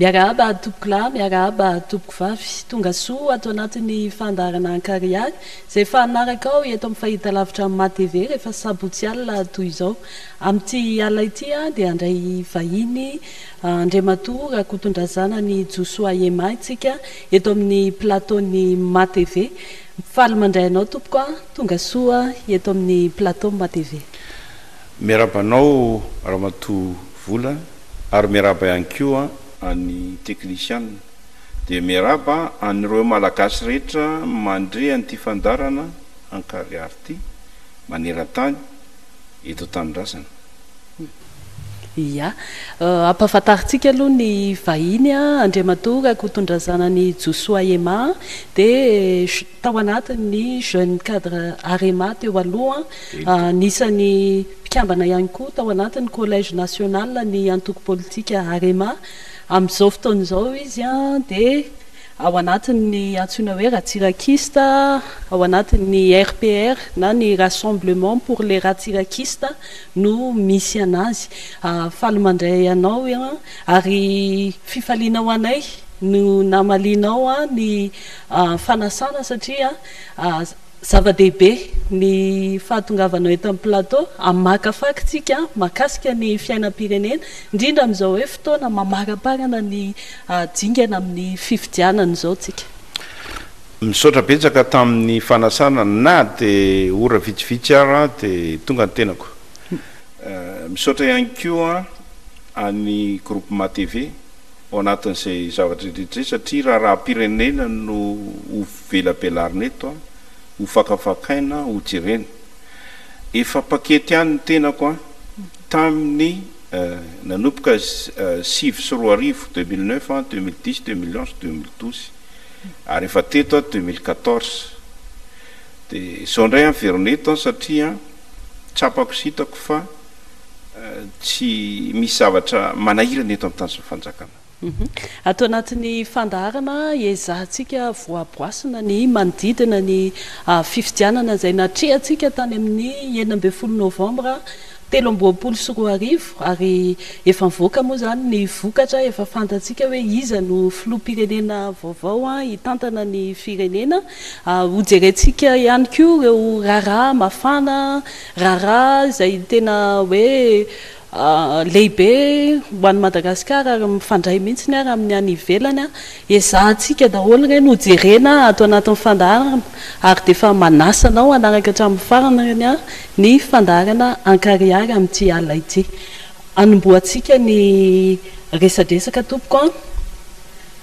Miarahaba tompokolahy, miarahaba tompokovavy. Tonga soa ato anatin'ny fandaharana Ankarihary, izay efa hanaraka aho eto amin'ny fahitalavitra amin'ny MaTv rehefa sabotsy alina toy izao. Amin'ity alina ity aho dia handray vahiny Andriamatoa Rakotondrazanany Josoa Emma isika eto amin'ny plateau-n'ny MaTv. Faly mandray anao tompoko a! Tonga soa eto amin'ny plateau-n'ny MaTv. Miarahaba anao Ramatoa vola ary miaraba ihany koa an'ny teknisianina. Dia miaraba an'ireo Malagasy rehetra mandre an'ity fandaharana Ankarihary ity maneran-tany eto an-tanindrazana. Ia. Ampahafantarintsika aloha ny vahiny, Andriamatoa Rakotondrazanany Josoa Emma dia. Tao anatin' ny Jeunes Cadres Arema teo aloha, anisan'ny mpikambana ihany koa tao anatin'ny Collège National ny antoko politika Arema. Amin'izao fotoana izao izy dia ao anatin'ny antsoina hoe Ratsirakista, ao anatin'ny RPR na ny Rassemblement pour les Ratsirakistes no misy an'azy. Faly mandray anao ary fifaliana ho anay no namalianao ny. fanasana satria zava-dehibe ny fahatongavanao eto amin'ny plateau hamakafaka tsika makasika ny fiainam-pirenena indrindra amin'izao hoe fotoana mamaramparana ny dingana amin'ny fifidianana izao tsika. Misaotra betsaka tamin'ny fanasana na dia ora vitsivitsy ara dia tonga ny tenako. Misaotra ihany koa an'i Groupement TV. ao anatin'izay zavatra rehetra izay satria raharaham-pirenena no ho velabelarina eto, ho fakafakaina, ho jerena. Efa pakety ihany ny tenako an, tamin'ny nanomboka sivy sy roa arivo, deux mille neuf, deux mille dix, deux mille onze, deux mille douze, ary efa teto aho deux mille quatorze. Dia izao indray an, averina eto an, satria tsapako sy hitako fa. Tsy misy zavatra manahirana eto amin'ny tany sy ny fanjakana. Ato anatin'ny fandaharana, ezahantsika voaboasina ny manodidina ny fifidianana izay natrehantsika tany amin'ny enina ambin'ny folo novambra telo amby roapolo sy roa arivo ary efa nivoaka moa izany ny vokatra, efa fantatsika hoe iza no filoham-pirenena vaovao hitantana ny firenena. Hojerentsika ihany koa ireo raharaha mafana Raharaha izay tena hoe lehibe ho an'i Madagasikara ary mifandray mihitsy ary amin'ny any ivelany. Ezahantsika daholo ireny ho jerena ato anatin'ny fandaharana ary dia efa manasa anao hanaraka hatramin'ny farany ny fandaharana Ankarihary amin'ity alina ity. Hanombohantsika ny resadresaka tompoko a!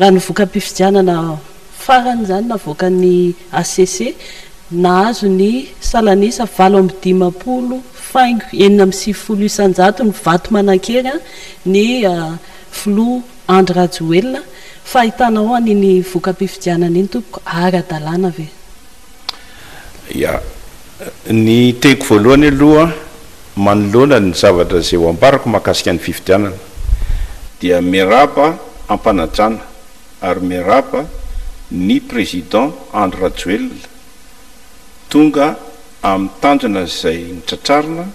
Raha ny voka-pifidianana farany izany navoakan'ny hcc, nahazo ny salan'isa valo amby dimampolo faingo enina amby sivifolo isan-jato ny vato manan-kery ny filoha Andry Rajoelina. Fahitanao an iny voka-pifidianana iny tompoko ara-dalàna ve? Ya. Ny tehiko voalohany aloha manoloana ny zavatra izay ho ambarako mahakasika ny fifidianana dia miarahaba am-panajana ary miarahaba ny Président Andry Rajoelina tonga amin'ny tanjona izay notratrarina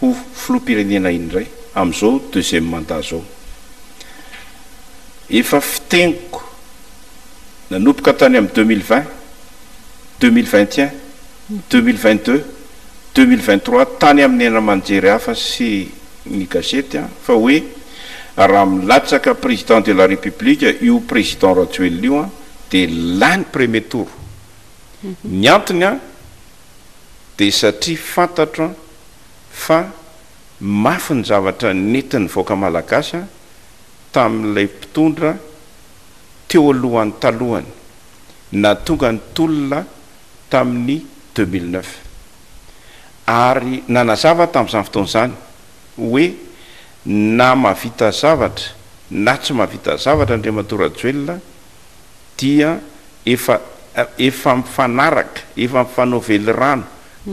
ho Filoham-pirenena indray amin'izao deuxième mandat izao. Efa fiteniko. nanomboka tany amin'ny deux mille vingt, deux mille vingt et un, deux mille vingt deux, deux mille vingt trois tany amin'ny haino aman-jery hafa sy ny gazety fa hoe raha milatsaka Président de la République io Président Rajoelina io dia lany Premier tour. Ny antony dia satria fantatro fa mafy ny zavatra nentin'ny vahoaka Malagasy tamin'ilay mpitondra. teo alohan'ny talohany nahatonga ny tolona tamin'ny deux mille neuf, ary nanazava tamin'izany fotoana izany hoe na mahavita zavatra na tsy mahavita zavatra Andriamatoa Rajoelina dia efa efa mifanaraka, efa mifanao velirano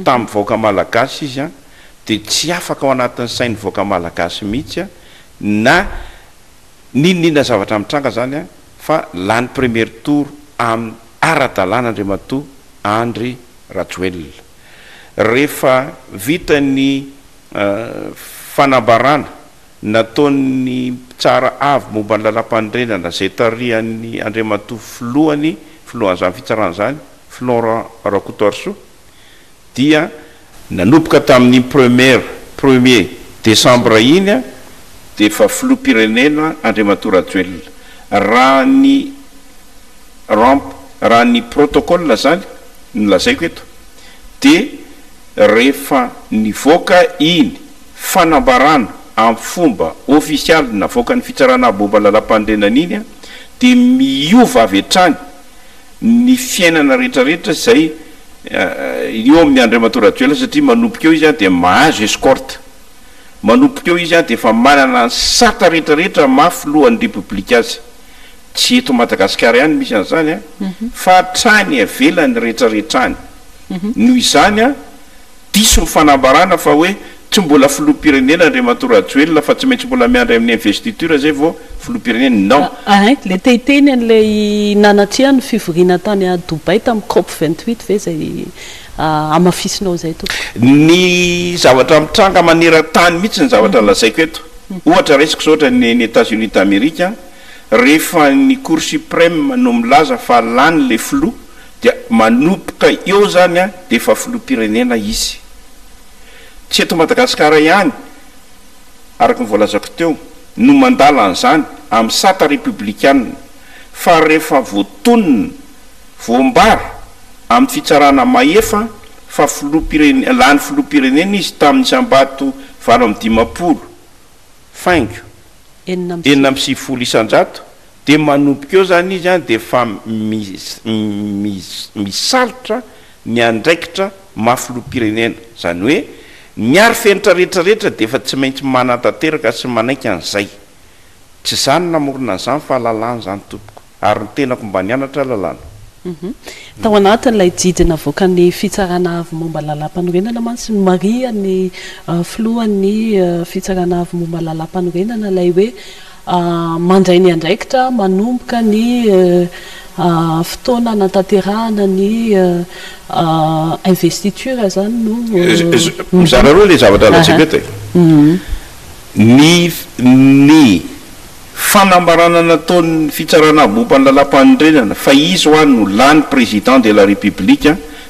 tamin'ny vahoaka Malagasy izy dia tsy afaka ao anatin'ny sain'ny vahoaka Malagasy mihitsy na N'inon'inona zavatra mitranga izany an, fa lany premier tour aminy ara-dalàna Andriamatoa Andry Rajoelina. Rehefa vita ny fanambarana nataon'ny mpitsara avy momba ny lalàmpanorenana izay tarihan'ny Andriamatoa Filohany, Filohan'izany fitsarana izany, Florent Rakotoarisoa, dia nanomboka tamin'iny premier, premier, desambra iny dia efa filoham-pirenena Andriamatoa Rajoelina. Raha ny ramp, raha ny protocole izany no lazaiko eto dia rehefa nivoaka iny fanambarana amin'ny fomba ofisialy navoakan'ny fitsarana momba ny lalampanorenana iny dia miova avy hatrany ny fiainana rehetra rehetra izay eo amin'ny Andriamatoa Rajoelina satria manomboka eo izy an dia mahazo escorte, manomboka eo izy an dia efa manana ny sata rehetra rehetra amin'ny maha filohan'ny Repoblika azy, tsy eto Madagasikara ihany no misy an'izany an fa hatrany ivelany rehetra rehetra any, noho izany an. Diso ny fanambarana fa hoe tsy mbola filoham-pirenena Andriamatoa Rajoelina fa tsy maintsy mbola miandry amin'ny investiture zay vao filoham-pirenena. Non. Ahay le te hiteny an'ilay nanatreha ny fivoriana tany à Dubaï tamin'ny cop vingt huit ve izay hamafisinao izay tompoko. Ny zavatra mitranga maneran-tany mihitsy ny zavatra lazaiko eto. Ohatra raisiko izao ohatra ny any Etats Unis d'Amerique rehefa ny cour supreme no milaza fa lany ilay filoha Dia manomboka eo izany dia efa filoham-pirenena izy. Tsy eto Madagasikara ihany, araka ny voalazako teo, no mandala an'izany amin'ny sata repoblikana fa rehefa voatonona, voambara amin'ny fitsarana mahefa fa filoham-pirenena, lany filoham-pirenena izy tamin'ny isam-bato valo amby dimampolo, faingo, enina amby enina amby sivifolo isan-jato, dia manomboka eo izany izy an, dia efa misalotra ny andraikitra maha filoham-pirenena. Izany hoe ny arifenitra rehetra rehetra dia efa tsy maintsy manantanteraka sy manaiky an'izay. Tsy za no namorona an'izany fa lalàna izany tompoko. ary ny tenako mba nianatra lalàna. Tao anatin'ilay didy navoakan'ny Fitsarana Avo momba ny Lalàmpanorenana mantsy, nomarihan'ny filohan'ny Fitsarana Avo momba ny Lalàmpanorenana ilay hoe mandray ny andraikitra manomboka ny fotoana hanatanterahana ny investiture izany no. Mizara roa ilay zavatra lazaiko eto e. Ny Fanambarana nataon'ny fitsarana momba ny lalàmpanorenana fa izy hoa no lany président de la République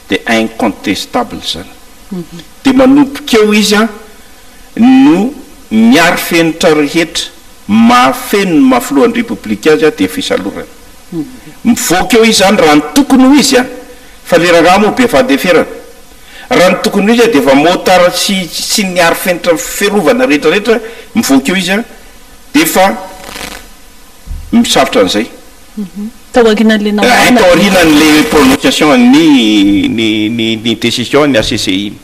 dia incontestable izany. Dia manomboka eo izy no miaro fenitra rehetra mahafeno ny maha filohan'ny République azy dia fisalorana. Mivoaka eo izy izany raha ny tokony ho izy fa ilay rangahy moa be fandeferana. Raha ny tokony ho izy dia efa motard sy niaro fenitra fiarovana rehetra rehetra mivoaka eo izy. Efa misarotra an'izay. Tao aorianan'ilay namoahana Hay tao aorianan'ilay prononciation an'ny ny ny ny décision an'ny HCC iny.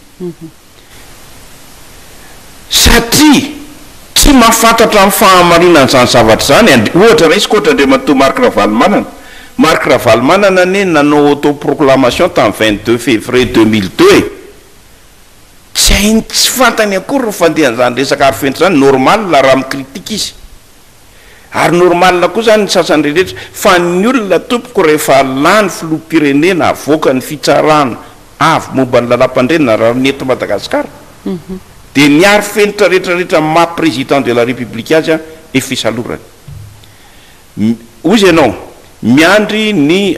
Satria tsy mahafantatra ny fahamarinan'izany zavatra izany an, ohatra raisiko ohatra Andriamatoa Marc Ravalomanana, Marc Ravalomanana anie nanao auto-proclamation tamin'ny vingt deux février deux mille deux e! Tsy hainy tsy fantany akory ny fandehan'izany resaka arofenitra izany, normal raha mi-critique izy. Ary normal koa izany ny sasany rehetra, fa ny olona tompoko rehefa lany filoham-pirenena avoaka ny fitsarana avy momba ny lalampandrenana raha ny eto Madagasikara, dia ny arofenitra rehetra rehetra maha président de la république azy efa isalorany. Hoy ianao, Miandry ny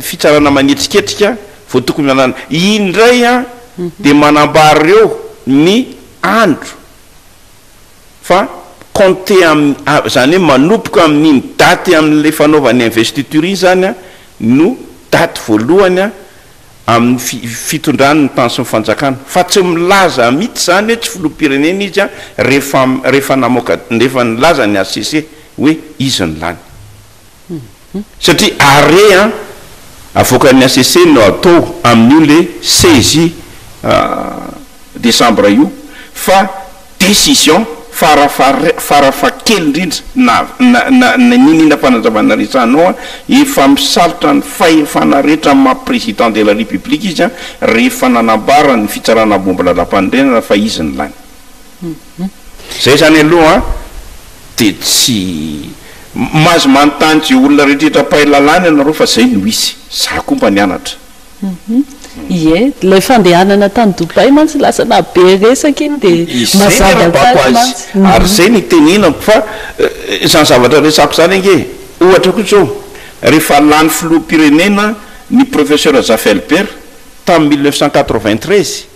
fitsarana manetsiketrika vao tokony hanana. Iny indray dia manambara ireo ny andro fa compter amin'ny, izany hoe manomboka amin'iny daty amin'ilay fanaovana investiture iny izany no daty voalohany amin'ny fi, fitondrany ny tany sy ny fanjakana, fa tsy milaza amity izany hoe tsy filoham-pirenena izy an, rehefa, rehefa namoaka, rehefa nilaza ny HCC hoe izy no lany. Satria arret an, avoakan'ny HCC no atao amin'io le seize, ah, desambra io, fa. Décision fara fara fa kely indrindra na na na niniana fanazavana rehetra anao aho, efa misalotra ny fahefana rehetra amin'ny maha Président de la République izy rehefa nanambara ny fitsarana ambomby lalam-panorenana fa izy no lany. Izay izany aloha dia tsy, mahazo manontany izay olona rehetra rehetra mpahay lalàna ianareo fa izay no izy, za koa mba nianatra. Ie, ilay fandehanana tany Dubaï mantsy lasa nahabe resaka iny dia mazava tsaky mantsy. Ary izay no itenenako fa izany zavatra resako izany ange e! Ohatra koa izao, rehefa lany filoham-pirenena ny Professeur Zafy Albert tamin'ny mille neuf cent quatre-vingt-treize,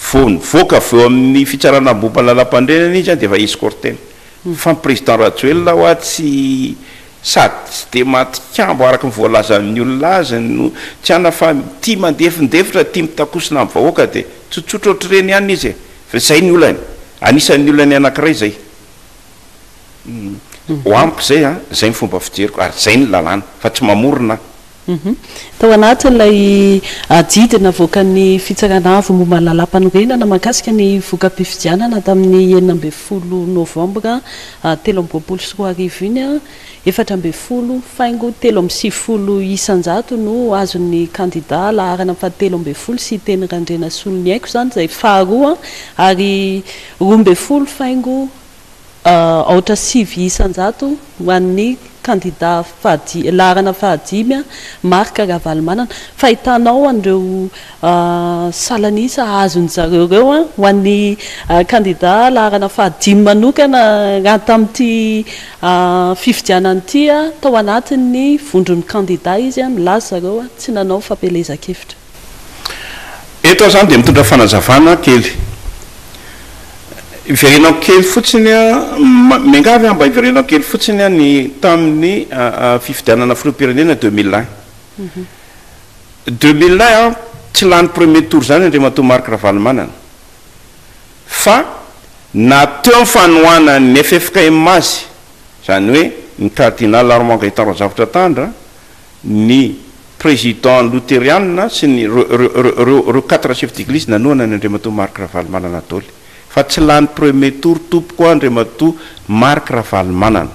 vao nivoaka avy eo amin'ny fitsarana ambom-pahalalam-pandrenana izy dia efa escorter-ny fa ny Président Rajoelina ho'a tsy Sady tsy dia matikambo araka ny voalazan'ny olona azy no Tiana fa tia mandefindefitra, tia mitakosina amin'ny vahoaka dia tsotsotra ohatr'ireny ihany izy e! Fa izay ny olany, anisan'ny olany anankiray izay. Ho amiko izay an, izay ny fomba fijeriko ary izay ny lalàna fa tsy mamorona aho. Tao anatin'ilay adidy navoakan'ny Fitsarana Avo momba ny Lalàmpanorenana mahakasika ny voka-pifidianana tamin'ny enina ambin'ny folo Novambra telo amby roapolo sy roa arivo iny, efatra ambin'ny folo faingo telo amby sivifolo isan-jato no azon'ny kandidà laharana fahatelo ambin'ny folo sy teny Randrianasoloniaiko izany izay faharoa ary roa ambin'ny folo faingo aotra sivy isan-jato ho an'ny kandida fahadimy, laharana fahadimy, Marc Ravalomanana. Fa hitanao an'ireo salan'isa azon-dry zareo ireo ho an'ny kandida laharana fahadimy manokana raha tamin'ity fifidianana ity, tao anatin'ny vondron'ny kandida izy, milaza ry zareo, tsy nanao fampielezan-kevitra. Eto aho izany dia mitondra fanazavana kely. Iverenako kely fotsiny, miangavy aho mba iverenako kely fotsiny ny tamin'ny fifidianana filoham-pirenena deux mille un. Deux mille un, tsy lany premier tour izany Andriamatoa Marc Ravalomanana, fa na teo ny fanohanan'ny ffkm azy, izany hoe ny Cardinal Armand Gaëtan Razafitra Tandra, ny Président loterianina sy ny ireo quatre chefs d'église nanohana ny Andriamatoa Marc Ravalomanana doly fa tsy lany premier tour tompoko an Andriamatoa Marc Ravalomanana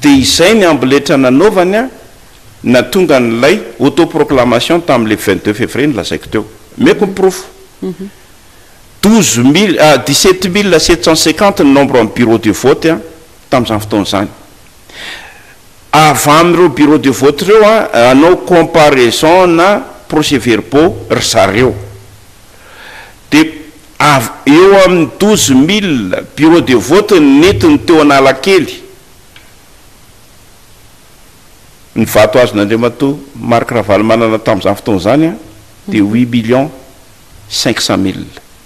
dia izay ny amboletra nanaovany an natonga an'ilay autoproclamation tamin'ilay vingt deux février nolazaiko teo omeko ny porofo douze mille dix sept mille sept cent cinquante ny nombre ny bureau de vote an tamin'izany fotoana izany. Avy amin'ireo bureau de vote ireo hanao comparaison na procès verbaux ry zareo. Dia avy eo amin'ny douze mille bureau de vote ny nentiny teo Analakely, ny vato azon'Andriamatoa Marc Ravalomanana tamin'izany fotoana izany dia huit millions cinq cent mille.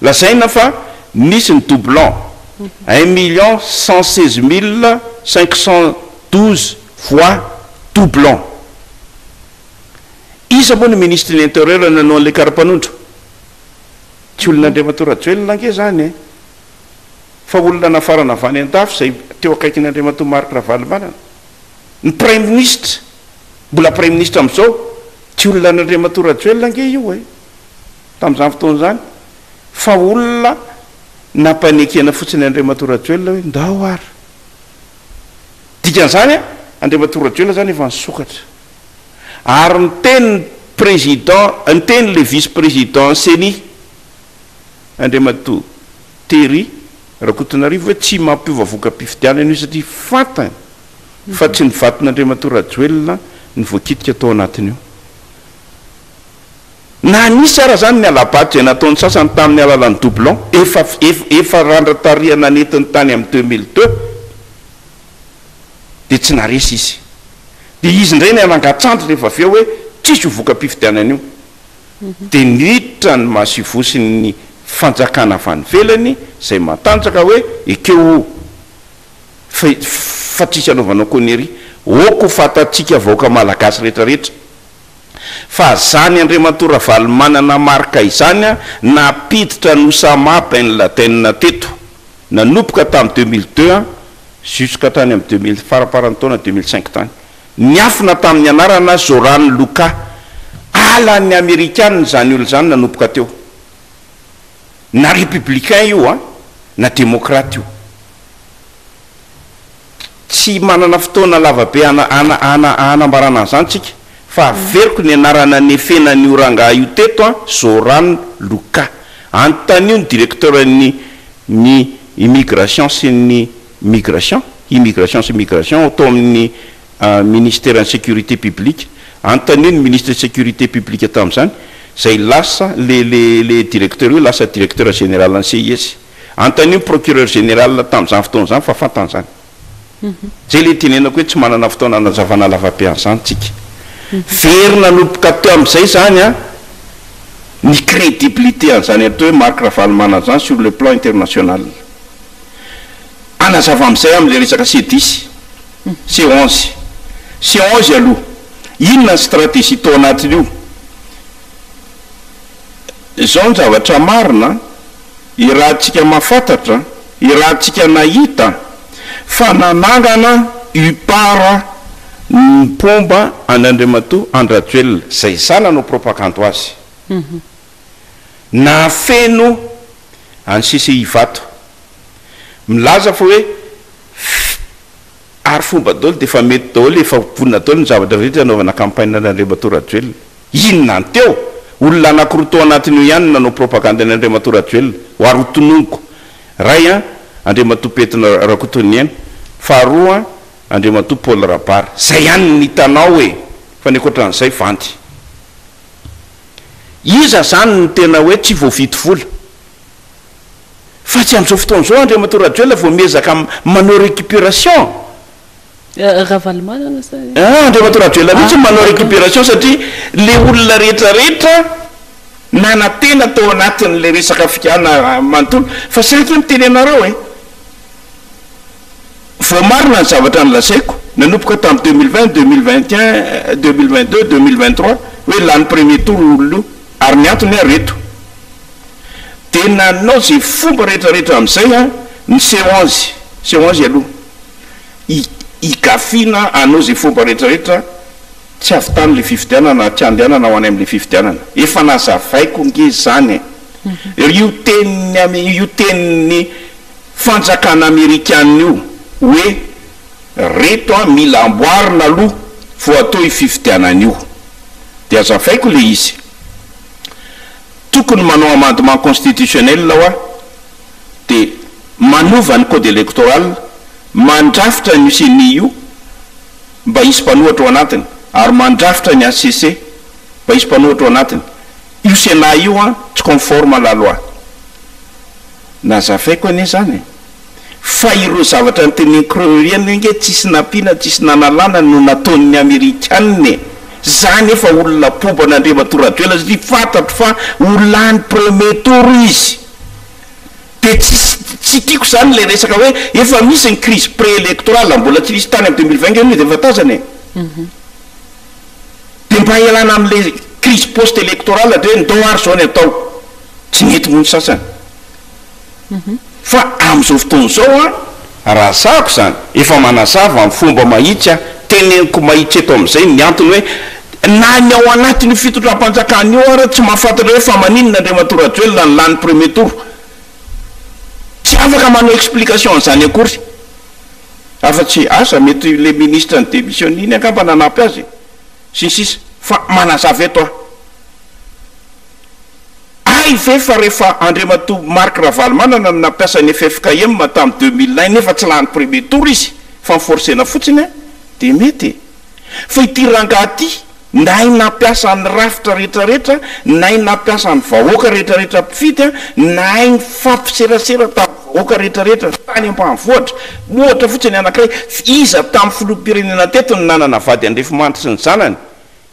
Lazaina fa nisy ny doublon, un million cent seize mille cinq cent douze voix doublon. Iza moa no ministry ny interieur nanao an'ilay karapanondro? Tsy olon'Andriamatoa Rajoelina ange izany e! Fa olona nafarana avy any an-dafy izay teo akaikin'Andriamatoa Marc Ravalomanana. Ny praiminisitra, mbola praiminisitra amin'izao, tsy olona an'Andriamatoa Rajoelina ange io e! tamin'izany fotoana izany fa olona nampanekena fotsiny Andriamatoa Rajoelina hoe ndao ary. Dikan'izany Andriamatoa Rajoelina izany efa nisokatra. Ary ny tenin'ny président, ny tenin'ilay vice président ceni Andriamatoa Terry Rakotonarivo hoe tsy mampiova voka-pifidianana io satria fantany fa tsy ny vaton'Andriamatoa Rajoelina no voakitika tao anatin'io. Na nisy ara izany ny hala-bato izay nataon'ny sasany tamin'ny alalan'ny doublon efa efa randra-tarihana nentiny tany amin'ny deux mille deux dia tsy naharesy izy. Dia izy indray no nangatsan-dry rehefa avy eo hoe tsisy io voka-pifidianana io. Dia niditra ny masivosin'ny fanjakana avy any ivelany izay matanjaka hoe ekeo o! fa fa tsisy anaovanao connerie ok ho fantatsika vahoaka malagasy rehetra rehetra. Fa zany Andriamatoa Ravalomanana Marc izany nampiditra an'i Oussama Ben Laden teto, nanomboka tamin'ny deux mille deux jusqu'à tany amin'ny deux mille, faramparan'ny taona deux mille cinq tany. Niafina tamin'ny anarana Zoran Luka. Alan'ny Amerikana izany olona izany nanomboka teo. Na Républicain io an, na Démocrate io. Tsy manana fotoana lavabe hana, hana, hana, hanambarana an'izany tsika, fa averiko ny anara nanefena an'io rangahy io teto an, Zoran Luka. Anontanio ny directeur ny, ny Immigration sy ny Migration, Immigration sy Migration, ao tao amin'ny Ministeran'ny Sécurité Publique. Anontanio ny Ministre ny Sécurité Publique tamin'izany, izay lasa, le, le, le directeur io lasa directeur général an'ny CIS. Anontanio ny procureur général tamin'izany fotoana izany fa fantany izany. Izay ilay itenenako hoe tsy manana fotoana hanazavana lavabe an'izany tsika. Very nanomboka teo amin'izay izany an, ny crédibilité an'izany atao hoe Marc Ravalomanana izany sur le plan international. Hanazava amin'izay amin'ilay resaka C10, C11. C11 aloha, inona ny stratégie tao anatin'io? Izao ny zavatra marina, irahantsika mahafantatra, irahantsika nahita, fa nanangana UPAR ny mpomba an' Andriamatoa Andry Rajoelina, izay zanany ho propagandy azy, nahafeno an'i CCI Ivato, milaza fa hoe, Ary fomba daholo dia efa mety daholo, efa vonona daholo ny zavatra rehetra hanaovana campagne an' Andriamatoa Rajoelina. Inona ny teo? Olona anankiroa tao anatin'io ihany no nanao propagande an' Andriamatoa Rajoelina. Ho ary ho tononiko. Ray an, Andriamatoa Petina Rakotoniaina. Faharoa an, Andriamatoa Paul Rabary. Zay ihany no hitanao e! Fa ny ankoatran'izay vandy. Iza zany no tena hoe tsy voavidy vola? Fa tsy amin'izao fotoana izao Andriamatoa Rajoelina vao miezaka manao récupération. Ravalomanana sa i. An, Andriamatoa Rajoelina mihitsy no manao récupération satria ilay olona rehetra rehetra nanantena tao anatin'ilay resaka fiana manontolo fa sahy kay miteny anareo e. Voamarina ny zavatra nolazaiko nanomboka tamin'ny deux mille vingt, deux mille vingt et un, deux mille vingt deux, deux mille vingt trois hoe lany premier tour io olona io ary ny antony aho reto. Dia nanao izay fomba rehetrarehetra amin'izay aho ny seance seance aloha hi higafiana hanao izay fomba rehetrarehetra tsy hahavitana ilay fifidianana ary tsy handehanana ho any amin'ilay fifidianana. Efa nazavaiko ange izany e! Io tenin'ny amy io tenin'ny. fanjakana amerikana io hoe reto an mila amboarina aloha vao atao io fifidianana io dia azavaiko ilay izy tokony manao amendement constitutionnel hoa dia manova ny code electoral mandrafitra an'io ceni io mba hisy mpanohatra ao anatiny ary mandrafitra ny HCC mba hisy mpanohatra ao anatiny io senat io an tsy conforme à la loi Nazavaiko anie izany e! Fa ireo zavatra notenenin'ko Ryan hoe nge tsisy nampiana tsisy nanalana no nataon'ny amerikanina e! Za anefa olona poba an'Andriamatoa Rajoelina satria fantatro fa ho lany premier tour izy! Dia tsisy tsy tiako izany ilay resaka hoe efa misy ny crise pré electorale, mbola tsy nisy tany amin'ny deux mille vingt nge io dia efa tazana e! Dia mba ialana amin'ilay crise post electorale dre ndao ary izao ny atao! Tsy nety moa ny sasany. Fa amin'izao fotoana izao an, raha sahako izany, efa manazava amin'ny fomba mahitsy aho, teneniko mahitsy eto amin'izay ny antony hoe, na ny ao anatin'io fitondram-panjakana io ary tsy mahafantatra hoe fa maninona Andriamatoa Rajoelina no lany premier tour. Tsy afaka manao explication an'izany akory. Afa-tsy, aza, mety ilay ministre ni-demissionne iny angamba nanampy azy e. Sy ny sisa. Fa manazava eto aho. Hay ve fa rehefa Andriamatoa Marc Ravalomanana no nampiasa ny ffkm tamin'ny deux mille un nefa tsy lany premier tour izy fa niforcena fotsiny an dia mety e! Fa ity rangahy ity nay nampiasa ny rafitra rehetra rehetra nay nampiasa ny vahoaka rehetra rehetra mpifidy an nay nifampiserasera tamin'ny vahoaka rehetra rehetra tany ambanivohitra ohatra fotsiny anankiray iza tamin'ny filoham-pirenena teto no nanana vady andrefimandry sy ny zanany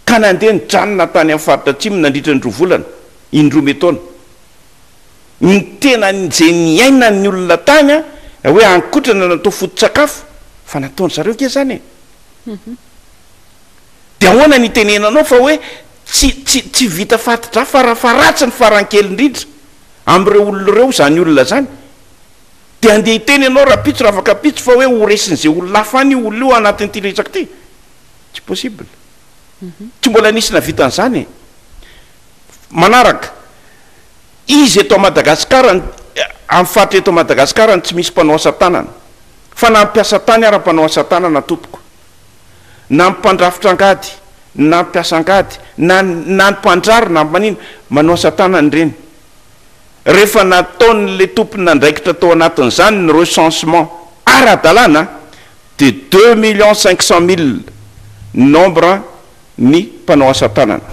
ka nandeha nijanona tany amin'ny faritra Atsimo nandritra ny roa volana, in-droa me taona. Ny tena izay niainan'ny olona tany hoe ankotrana natao foto-tsakafo, fa nataon-dry zareo ange izany e! Dia ahoana ny itenenanao fa hoe tsy, tsy, tsy vita fati-dra farafaharatsiny faran'ny kely indrindra amin'ireo olona ireo izany olona izany? Dia andeha hiteny ianao rahampitso raha afaka ampitso fa hoe ho resin'izay olona hafa any io olona io anatin'ity resaka ity? tsy possible tsy mbola nisy navita an'izany e manaraka izy eto Madagascar ny amin'ny faritra eto Madagascar ny tsy misy mpanao asa tanana fa na mpiasa tany ara mpanao asa tanana tompoko na mpandrafitra angady na mpiasa angady na na ny mpandrary na manina manao asa tanana ireny rehefa nataon'ilay tompon'andraikitra tao anatin'izany ny recensement ara-dalàna dia deux millions cinq cent mille ny nombre ny mpanao asa tanana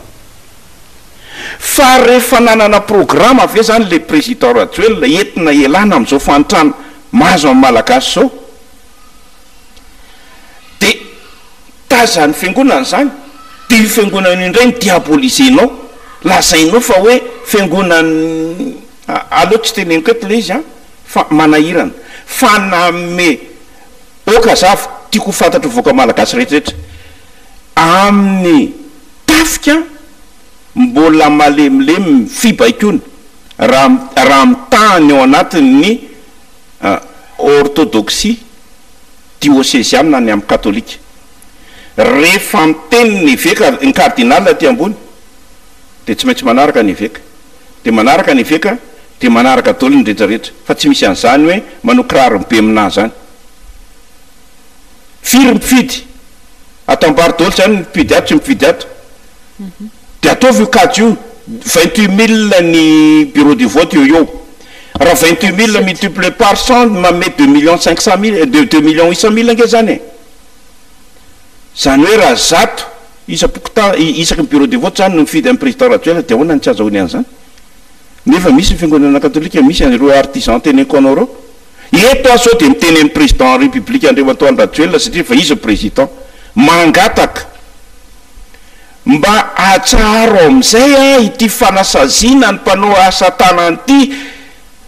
fa rehefa nanana programa ve zany ilay président Rajoelina entina ialana amin'izao fahantrana mahazo an'ny malagasy izao? Dia tazan'ny fiangonana izany, dia io fiangonana io indray no diabolisenao, lazainao fa hoe fiangonan'ny, aleo tsy teneniko eto ilay izy an, fa manahirana, faname, oka za tiako ho fantatr'ireo vahoaka malagasy rehetrarehetra, amin'ny tafika mbola malemilemy ny fibaikoana, raha raha mitaha ny ao anatin'ny. An, Ortodoksia diosezianina ny amin'ny katolika. Rehefa miteny ny eveka, ny kardinala aty ambony, dia tsy maintsy manaraka ny eveka. Dia manaraka ny eveka, dia manaraka daholo ny rehetrarehetra. Fa tsy misy an'izany hoe manao kiraro mibeminà izany. Firy mpifidy? Atambaro daholo izany ny mpifidy ato sy ny mpifidy ato. Dia ataovy io kajy io. Vingt-huit mille ny bureau de vote eo ho eo. Raha vingt huit mille multiplier par cent no manome deux millions cinq cent mille, deux deux millions huit cent mille ange zany e! Zany hoe raha zato isam-pokontan isaky ny bureau de vote zany no nifidy an'i Président Rajoelina dia ahoana no tsy azahoany an'izany? Nefa misy ny fiangonana katolika, misy an'ireo artisans teneniko anao ireo. Eto aho sao dia miteny an'i Président République Andriamatoa Andry Rajoelina satria efa izy no Président. Mangataka. Mba atsaharo ao amin'izay aho ity fanasaziana ny mpanao asa tanana ity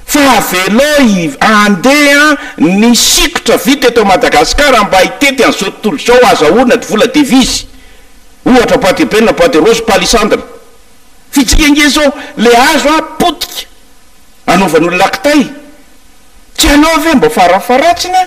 fa avelao handeha ny sikotra vita eto Madagasikara mba hitety an'izao tontolo izao azahoana vola devizy ohatra bois de benne, bois de rose, palissandre. Vitsika ange izao ilay azo a, potika anaovan'olona kitay. Tsy anao ve mba farafaharatsiny a?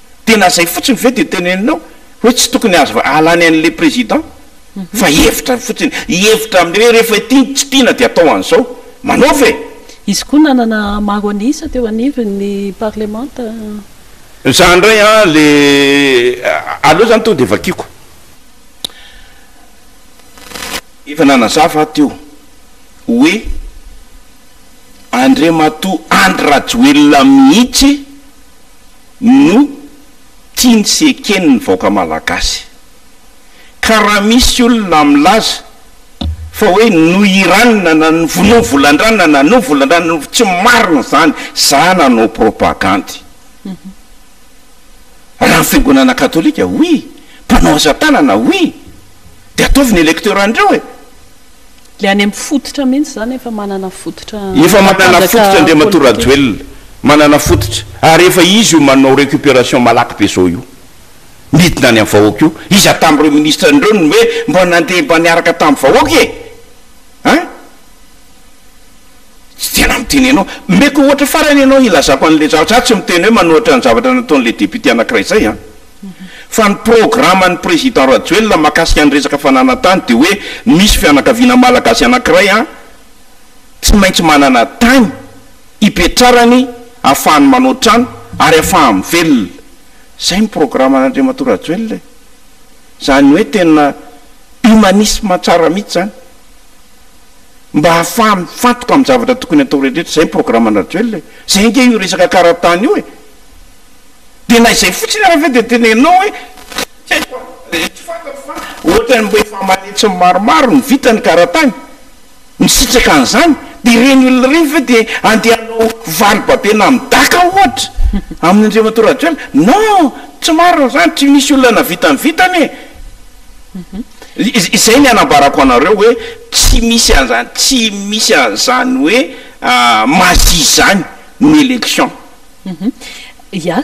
Tena zay fotsiny ve de teneninao hoe tsy tokony azo alany anle président? Fa hevitra fotsiny, hevitra amle hoe rehefa ity tsy tiana de atao anzao. Manaova e! Izy koa nanana maro an'isa teo anivon'ny parlemanta. Za ndray an le aleo zany tonga de vakiako. Efa nanazava aho teo hoe Andriamatoa Andry Rajoelina mihitsy. no tiany sy ekeny ny vahoaka malagasy. Ka raha misy olona milaza fa hoe noho iranona na novonoy volandrana na noho volandrana novo tsy marina izany za nanao propagandy. Raha ny fiangonana katolika oui, mpanao asa tanana oui, de ataovy ny electeur anreo e. Ilay any amin'ny fototra mihitsy izany efa manana fototra Efa manana fototra Andriamatoa Rajoelina, manana fototra. Ary rehefa izy io manao récupération malaky be izao io, midina any amin'ny vahoaka io, iza tamin'ireo ministrany ireo no hoe mba nandeha mba niaraka tamin'ny vahoaka e? An? Tsy tena miteny anao. Omeko ohatra farany ianao hilazako an'ilay zavatra, za tsy miteny hoe manohatra ny zavatra nataon'ilay député anankiray izay an! Fa ny programan'ny Président Rajoelina makasika ny resaka fananan-tany dia hoe misy fianakaviana Malagasy anankiray an, tsy maintsy manana tany hipetrarany hahafahany manao trano ary hahafahany mivelona. Izay ny programan' Andriamatoa Rajoelina e! Izany hoe tena humanisme tsara mihitsy izany. Mba hahafaha mifantoka amin'ny zavatra tokony hatao rehetra rehetra. Izay ny programan' Rajoelina e! Izay ange io resaka karan-tany io e! Dia na izay fotsiny ary ve dia tena ianao hoe tsy haiko an! Dia tsy fantatro fa ohatra ny mba efa manitsy maromaro ny vita ny karatany misitraka an'izany dia ireny olona ireny ve dia andeha hanao valo babena amin'ny daka ohatra amin'Andriamatoa Rajoelina? Non! Tsy marina izany, tsy misy olona nahavita ny vitany e! Izay ny hanambarako anareo hoe tsy misy an'izany, tsy misy an'izany hoe magie izany ny élection. Ia?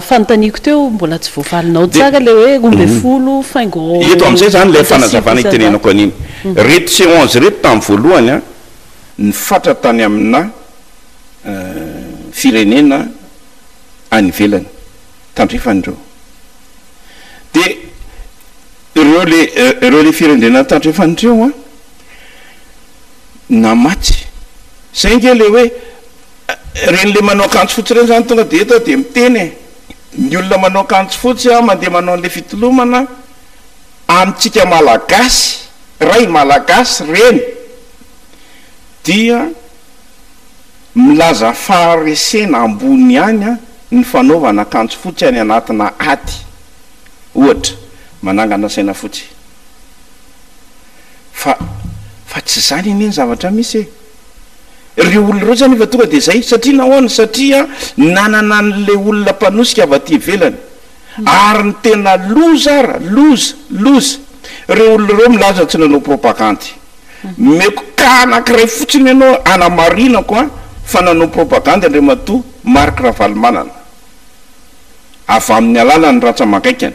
Fanontaniako teo, mbola tsy voavalinao tsara ilay hoe roa ambin'ny folo faingo Dia eto amin'izay izany ilay fanazavana itenenako an'iny. Ireto tsy onze ireto tamin'ny voalohany an, ny fatra tany aminà firenena any ivelany tandrefana ireo. Dia ireo le ireo le firendrena tandrefana ireo an, namatsy. Izay ange ilay hoe. Ireny ilay manao akanjo fotsy ireny izany tonga dia eto aho dia miteny e! Ny olona manao akanjo fotsy an, mandeha manao an'ilay fitolomana, amintsika Malagasy, Ray Malagasy, Reny, dia milaza faharesena ambony ihany ny fanaovana akanjo fotsy any anatina ady, ohatra, manangana saina fotsy. Fa, fa tsy izany anie ny zavatra misy e! Ireo olona ireo izany efa tonga dia izay. Satria nahoana? Satria nanana an'ilay olona mpanosika avy aty ivelany. Ary ny tena loza ara, loza, loza, ireo olona ireo milaza tsy nanao propagandy. Omeko cas anankiray fotsiny anao hanamarinako an, fa nanao propagandy Andriamatoa Marc Ravalomanana, avy amin'ny alalan'ny rantsamangaikany.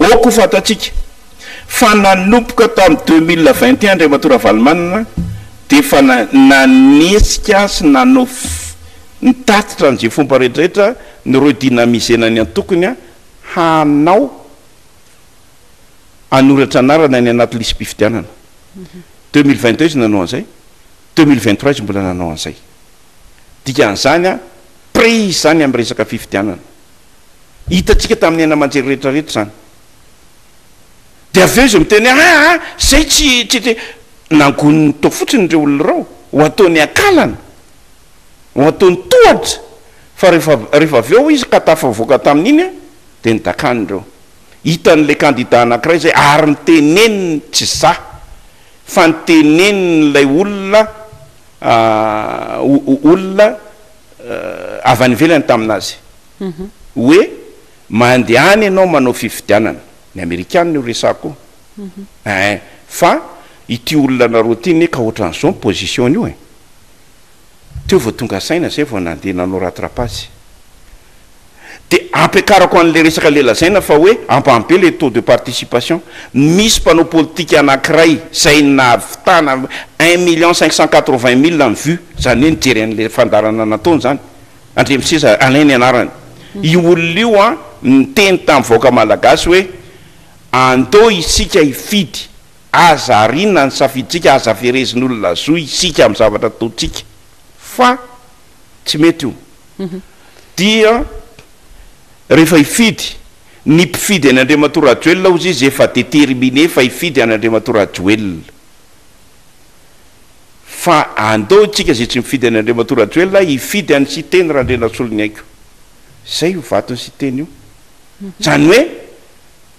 Aoka ho fantatsika. Fa nanomboka tamin'ny deux mille vingt et un Andriamatoa Ravalomanana dia efa nanesika sy nanao ny tatitra an'izay fomba rehetrarehetra ny redynamisena ny antokony hanao hanoratra anarana ny anaty lisi-pifidianana. Deux mille vingt deux izy nanao an'izay, deux mille vingt trois izy mbola nanao an'izay. Dikan'izany près izy izany amin'ny resaka fifidianana. Hitantsika tamin'ny haina aman-jery rehetrarehetra izany. Dia avy eo izy miteny hoe, Aa, izay tsy, tsy te. Nangoniny tao fotsiny ireo olona ireo, ho ataony akalana, ho ataony tohatra, fa rehefa, rehefa avy eo izy ka tafavoaka tamin'iny, dia nidakany ireo. Hitany ilay kandida anankiray izay, ary noteneniny, tsy izaho, fa noteneniny ilay olona, aa, o, o, olona, aa, avy any ivelany tamin'azy, hoe. Mandehana ianao manao fifidianana. Ny amerikana no resako eh. Fa ity olona anareo ity ne ka ohatran'izao ny position-ny io eh. Teo vao tonga saina zay vao nandeha nanao rattrapage. De ampiakarako an'ilay resaka le lazaina fa hoe ambany be le taux de participation. Misy mpanao politika anankiray zay nahavitana un million cinq cent quatre-vingt mille ny vue, zany hoe nijery an'ilay fandaharana nataony zany. Andriamiseza Alain ny anarany. Io olona io an, niteny tamin'ny vahoaka malagasy hoe andao isika hifidy, aza ariana ny safidintsika, aza averezin'olona zo isika amin'ny zavatra ataontsika fa tsy mety io. Dia rehefa hifidy, ny mpifidy an' Andriamatoa Rajoelina hozy izy efa determine fa hifidy an' Andriamatoa Rajoelina. fa andao isika izay tsy mifidy an'i Andriamatoa Rajoelina hifidy an'i Siteny Randrianasoloniaiko. Izay io vaton'i Siteny io. Izany hoe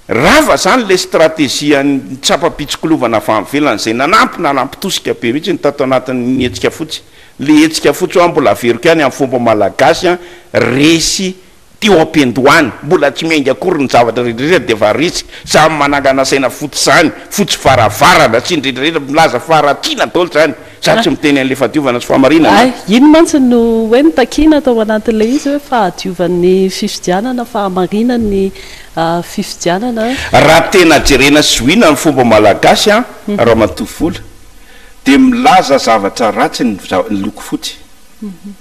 rava izany ilay strategie-n'ny tsapapitsikilovana avy any ivelany izay nanampy nanampy tosika be mihitsy ny tato anatin'ny hetsika fotsy. Ilay hetsika fotsy hoa mbola averiko ihany amin'ny fomba malagasy an, resy Teo am-piandohany, mbola tsy miainga akory ny zavatra rehetrarehetra dia efa resy samy manangana saina fotsy izany, fotsy varavarana sy indrindra indrindra milaza fa ratsiana daholo izany, izaho tsy miteny an'ilay fahadiovana sy fahamarinana an. Hay, iny mantsy no hoe nitakiana tao anatin'ilay izy hoe fahadiovan'ny fifidianana, fahamarinan'ny fifidianana an. Raha tena jerena sy zohiana ny fomba malagasy an, Ramatoa Vola, dia milaza zavatra ratsy ny loko fotsy.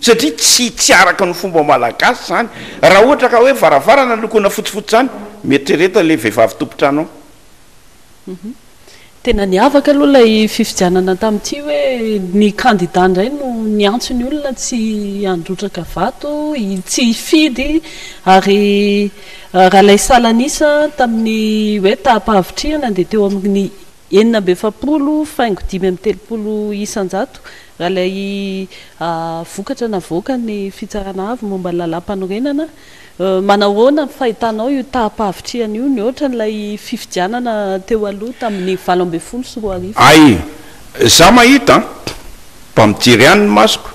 satria tsy tsy araka ny fomba malagasy izany, raha ohatra ka hoe varavarana lokoina fotsifotsy izany, mieritrereta ilay vehivavy tompon-trano ao. Tena niavaka aloha ilay fifidianana tamin'ity hoe ny kandida indray no niantso ny olona tsy handrotraka vato, tsy hifidy ary raha ilay salan'isa tamin'ny hoe taham-pahavitrihana dia teo amin'ny Enina amby efapolo faingo dimy amby telopolo isan-jato raha ilay vokatra navoakan'ny Fitsarana Avo momba ny Lalàmpanorenana. Manahoana ny fahitanao io taha-pahavitrihana io nihoatra an'ilay fifidianana teo aloha tamin'ny valo ambin'ny folo sy roa arivo? Hay, izaho mahita an! mba mijery ihany ny masoko,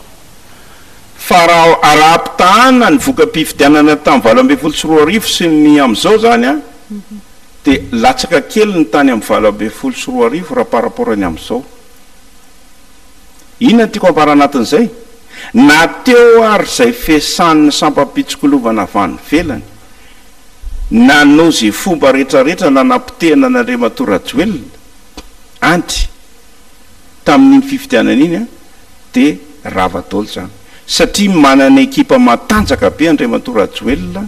fa raha araha-pitahana ny voka-pifidianana tamin'ny valo ambin'ny folo sy roa arivo sy ny amin'izao izany an! Dia latsaka kely ny tany amin'ny valo ambin'ny folo sy roa arivo raha par rapport ny amin'izao. Inona no tiako ambara anatin'izay? Na teo ary izay fiasan'ny sampam-pitsikolovana avy any ivelany, nanao izay fomba rehetrarehetra nanapotehana an'Andriamatoa Rajoelina, andry, tamin'iny fifidianana iny, dia rava daholo izany. Satria manana ekipa matanjaka be Andriamatoa Rajoelina,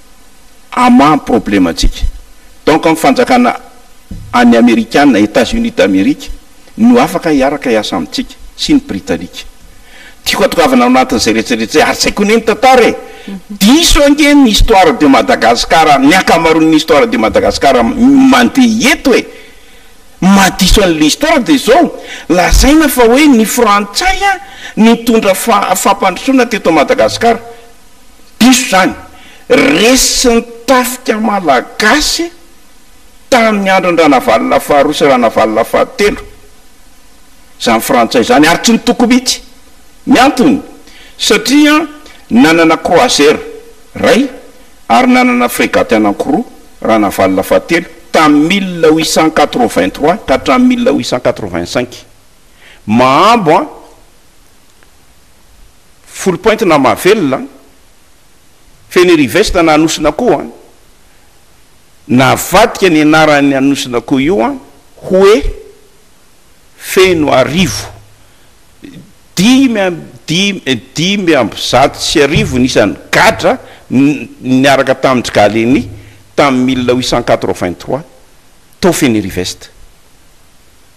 Ama problema antsika. Donc ny fanjakana any amerikana, Etats Unis d'Amerique, no afaka hiaraka hiasa amintsika sy ny britanika. Tiako atongavana ao anatin'izay rehetra rehetra izay, ary izay koa anie ny tantara e! Diso ange ny histoire de Madagascar, ny ankamaroan'ny histoire de Madagascar mandeha eto e! Ny maha diso an'ilay histoire dia izao, lazaina fa hoe ny frantsay no nitondra fa-fampandrosoana teto Madagascar. Diso izany. Resin'ny tafika malagasy tamin'ny andron-dRanavalona faharoa sy Ranavalona fahatelo izany frantsay izany ary tsy nitoko mihitsy. Ny antony, satria nanana croiseurs iray ary nanana fregates anankiroa Ranavalona fahatelo tamin'ny mille huit cent quatre-vingt-trois ka hatramin'ny mille huit cent quatre-vingt-cinq. Mahambo an! Folo point na mahavelona an! Feno ery veste na Anosign'Akoho an! Navadika ny anaran'i Anosign'Akoho io an! Hoe Feno arivo. Dimy amby dimy, dimy amby zato sy arivo ny isan'ny gadra niaraka tamin-dry Gallieni tamin'ny mille huit cent quatre-vingt-trois tao Feno ery veste.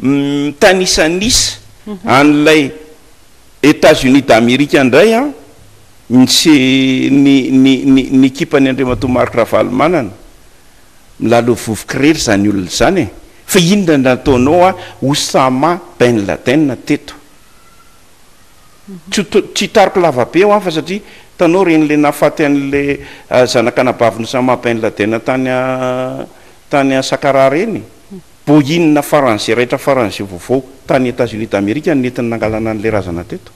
mitanisanisa an'ilay Etats-Unis d'Amerika indray an, ny ny ekipan'i Andriamatoa Marc Ravalomanana. Milalao vovoka irery izany olona izany e! Fa inona no nataonao an Oussama Ben Laden teto? Tsy hitariko lava be ho an fa satria hitanao ireny ilay nahafaty an'ilay zanak'anabavin'i Oussama Ben Laden tany tany Saqqarah ireny e! Boina faran'izay raitra faran'izay vaovao tany Etazonia d'Amerika no nentiny nangalana an'ilay razana teto.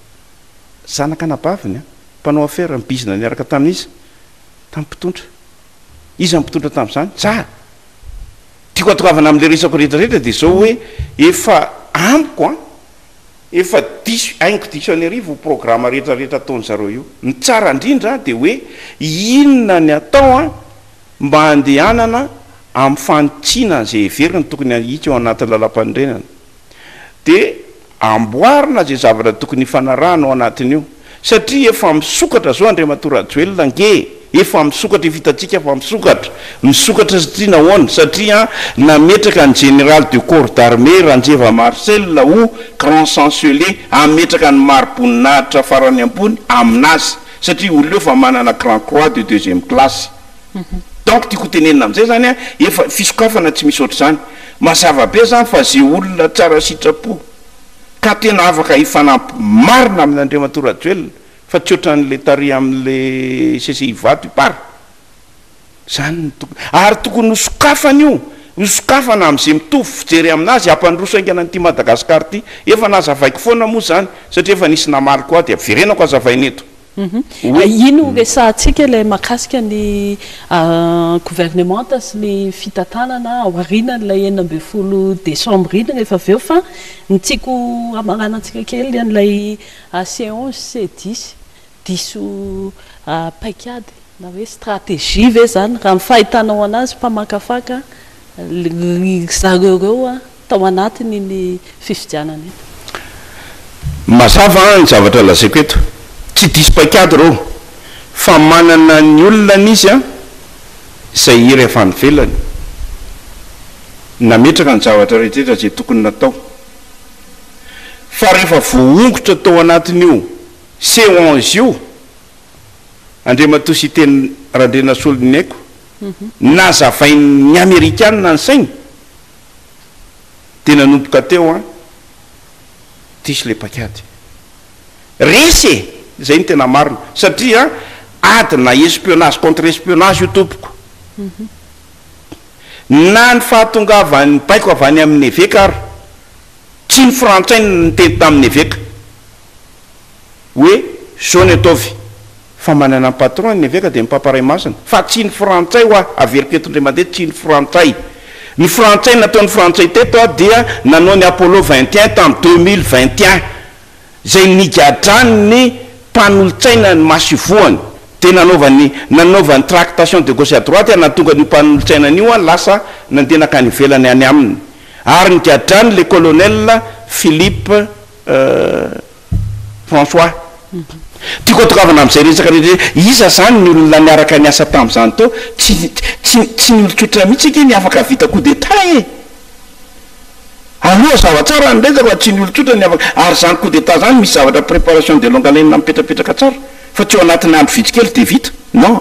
Zanaka anabaviny an! Mpanao afera, nibizina niaraka tamin'iza? Tamin'ny mpitondra. Iza no mpitondra tamin'izany? Za! Tiako hatongavana amin'ilay resako rehetra rehetra dia izao hoe efa amiko an! Efa diso haingo diso any arivo io programa rehetra rehetra ataon'zareo io. Ny tsara indrindra an dia hoe inona ny atao an! mba handehanana amin'ny fanitsiana izay heveriny tokony hahitsy ao anatin'ny Lalàmpanorenana, dia amboarina izay zavatra tokony hifanarahana ao anatin'io, satria efa misokatra izao Andriamatoa Rajoelina ange e! Efa misokatra efa hitantsika fa misokatra, misokatra satria nahoana? Satria nametraka ny Général de corps d'armée Ranjeva Marcel ho Grand Chancelier hametraka ny mari-boninahitra farany ambony amin'azy, satria olona eo fa manana grand croix de deuxième classe donc tiako hotenenina amin'izay zany a efa fisokafana tsy misy ohatr'izany mazava be zany fa ze olona tsara sitrapo ka tena afaka hifanampy marina amin'Andriamatoa Rajoelina fa tsy ohatran'le tary amle CCI vato i par Izany no tokony. Ary tokony ho sokafana io, ho sokafana amin'izay mitovy fijery amin'azy, hampandroso haingana an'ity Madagascar ity. Efa nazavaiko foana moa izany, satria efa nisy namaly koa aho, dia averenako hazavaina eto. Hoe. Iny ho resahantsika ilay mahakasika ny gouvernemanta sy ny fitantanana aorianan'ilay enina ambin'ny folo desambra iny rehefa avy eo, fa ny tiako hamaranantsika kely an'ilay Asean sy Cedis Diso paikady na hoe stratégie ve izany raha ny fahitanao anazy mpamakafaka ry zareo ireo tao anatin'iny fifidianana iny? Mazava ny zavatra lazaiko eto, tsy diso paikady ireo fa manana ny olonany izy izay hery avy any ivelany nametraka ny zavatra rehetra izay tokony natao fa rehefa voahongotra tao anatin'io Seance io, Andriamatoa Siteny Randrianasoloniaiko, nazavain'ny Amerikanina ny sainy dia nanomboka teo an, diso ilay paik'ady. Resy e! Izay no tena marina. Satria ady na espionnage contre espionnage io tompoko. Na ny fahatongavan'ny baiko avy any amin'ny eveka ary, tsy ny frantsay no niteny tamin'ny eveka. hoe zao ny ataovy fa manana ny patron ny eveka dia ny papa ray masina fa tsy ny frantsay hoa averiko eto indray mandeha tsy ny frantsay ny frantsay nataon'ny frantsay teto aho dia nanao ny apollo vingt et un tamin'ny deux mille vingt et un izay nigadran'ny mpanolotsaina ny masivohany dia nanaovany nanaovany tractation de gauche à droite ary nahatonga an'io mpanolotsaina an'io an lasa nandeha nankany ivelany any aminy ary nigadran'ilay colonel Philippe François. Tiako hatongavana amin'izay resaka rehetra izay. Iza izany ny olona niaraka niasa tamin'izany teo? Tsy tsy tsy ny olon-tsotra mihitsy ange ny afaka vita coup d'Etat e! Aloha zava tsara ny resaka fa tsy ny olon-tsotra ny afaka, ary izany coup d'Etat izany misy zavatra préparation de longue haleine mipetrapetraka tsara fa tsy ao anatin'ny andro vitsy kely dia vita. Non.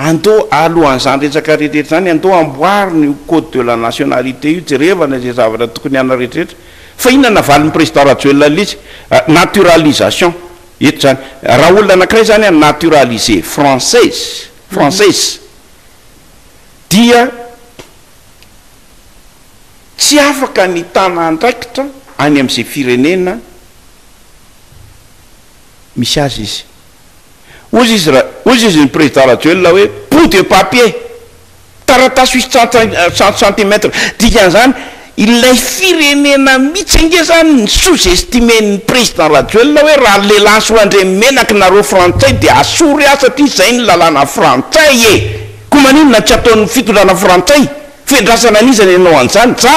Andao alohan'izany resaka rehetrarehetra izany, andao hamboarina io code de la nationalité io, jerevana izay zavatra tokony hanana rehetrarehetra. Fa inona navalin'ny président Rajoelina an'ilay naturalisation eto izany? Raha olona anankiray izany an naturaliser française, française, dia tsy afaka ny hitana andraikitra any amin'izay firenena misy azy izy. Hoy izy, hoy izy ny Prezida Rajoelina hoe bout de papier, taratasy misy cent centimètres. Dikan'izany, ilay firenena mihitsy ange izany no sous-estimer-n'ny Prezida Rajoelina hoe raha lehilahy soa handre ny menaky nareo Frantsay dia asory aho satria izay ny lalàna Frantsay e! Koa maninona tsy ataon'ny fitondrana Frantsay fiandrasana anizany ianao anzany sa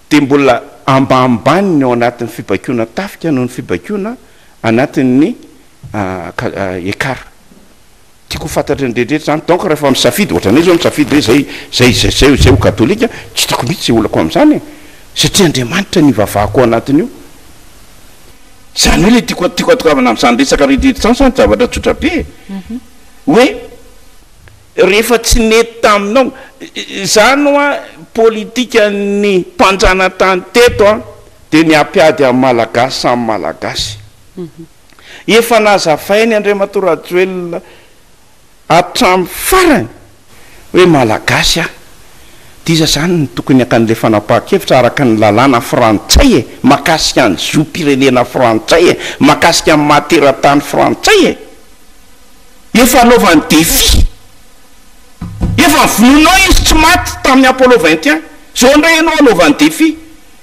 dia mbola ambanimbany ny ao anatin'ny fibaikoana tafika noho ny fibaikoana anatin'ny ecart. Tiako ho fantatry ny rehetra izany. Donc rehefa misafidy, ohatran'ny hoe izao misafidy hoe izay, izay, izay, izay, izay ho katolika, tsy tiako mihitsy izay olako amin'izany e! Satria Andriamanitra no ivavahako ao anatin'io. Izany hoe ilay tiako, tiako atongavana amin'izany resaka rehetra izany, izany zavatra tsotra be e! Hoe. Rehefa tsy nety taminao izany hoa politikan'ny mpanjanatany teto dia ny hampiady an'ny Malagasy samy Malagasy. Efa nazavainy Andriamatoa Rajoelina hatramin'ny farany hoe Malagasy aho. Dia iza izany no tokony haka an'ilay fanapahan-kevitra araka ny lalàna frantsay e? Mahakasika ny zom-pirenena frantsay e? Mahakasika ny maha teratany frantsay e? Efa anaovany défi. Efa vonoinao izy tsy maty tamin'ny Apollo vingt et un. Zao indray ianao anaovany défi.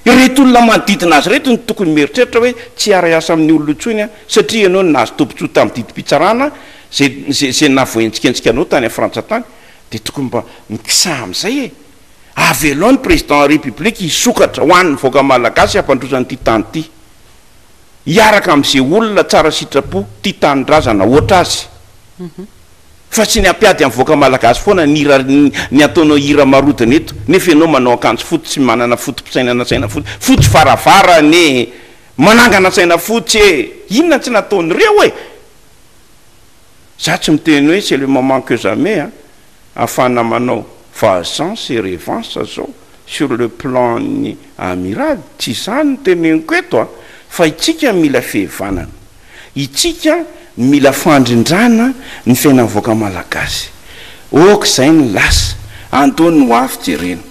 Ireto olona manodidina azy ireto no tokony mieritreritra hoe tsy hiara-hiasa amin'ny olona intsony aho satria ianao no nahazo tombotsoa tamin'ny didim-pitsarana izay izay nahavoahentsikentsika anao tany Frantsa tany dia tokony mba mikisaha amin'izay e. Avelao ny président République hisokatra ho an'ny vahoaka Malagasy hampandroso an'ity tany ity. hiaraka amin'izay olona tsara sitrapo tia tanindrazana hoatra azy fa tsy ny hampiady amin'ny vahoaka malagasy foana ny hira ny ataonao hira marodina eto nefa ianao manao akanjo fotsy tsy manana fotom-pisainana saina fotsy fotsy faravara anie manangana saina fotsy e! inona tsy nataon'ireo e! Za tsy miteny hoe c'est le moment que jamais an! Afahana manao vazance et revanche zao sur le plan ny amiraly, tsy izany no teneniko eto an! Fa itsika mila fehevanana. Itsika mila fandrindrana ny fiainan'ny vahoaka malagasy. Ok izay ny lasa, andao ny ho avy jerena.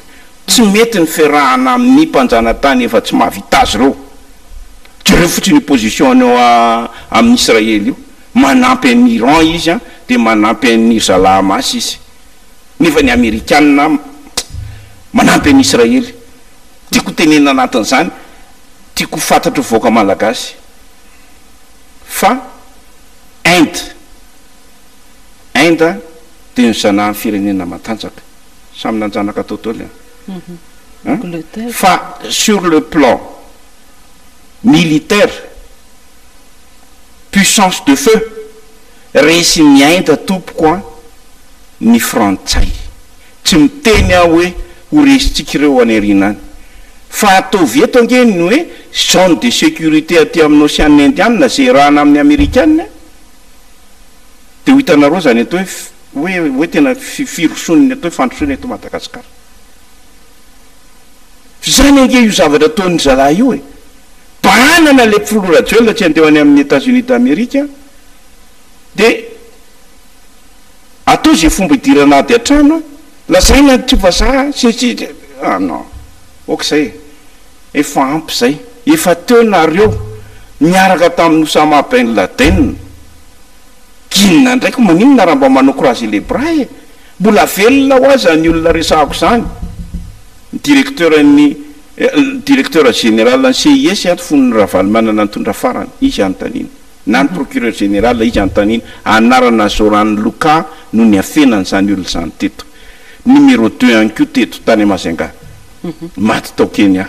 Tsy mety ny fiarahana amin'ny mpanjanatany efa tsy mahavita azy ireo. Jereo fotsiny io position-ny eo amin'ny Israely io. Manampy an'i Iran izy an, dia manampy an'i Mirzalah Hamas izy, nefa ny Amerikanina manampy an'i Israely. Tiako ho tenenina anatin'izany, tiako ho fantatr'o vahoaka Malagasy fa Inde, Inde dia ny zanahan'ny firenena matanjaka, samy nanjanaka tao daholo an, fa sur le plan militaire, Puissance de feu, resy miainda tompoko an, ny frantsay tsy miteny aho hoe ho resintsika ireo any aoriana any fa ataovy eto ange ny hoe zone de sécurité aty amin'ny ocean indiana zerahana amin'ny amerikana e, dia ho hitanareo izany atao hoe hoe tena firosoana atao hoe fandrosoana eto Madagascar. Izany ange io zavatra ataon'ny zalahy io e! Bahanana ilay Filoha Rajoelina tsy handeha ho any amin'ny Etats Unis d'Amerique dia atao izay fomba hidirana ady an-trano an! Lazaina ny tsy vazaha sy ny sisa ah non! Ok izay e! Efa ampy izay! Efa teo nareo niaraka tamin'i Oussama Ben Laden! Ginona indray ko maninona raha mba manao croiser les bras e! Mbola velona ho aza ny olona resahako izany, ny directeur-n'ny directeur général-n'ny CIS ato fony Ravalomanana nitondra farany, izy anontaniana. Na ny procureur général, izy anontaniana. Anarana Zorany Luca no niafenan'izany olona izany teto. Numéro deux ihany koa teto, tany Majunga. Maty tao Kenya.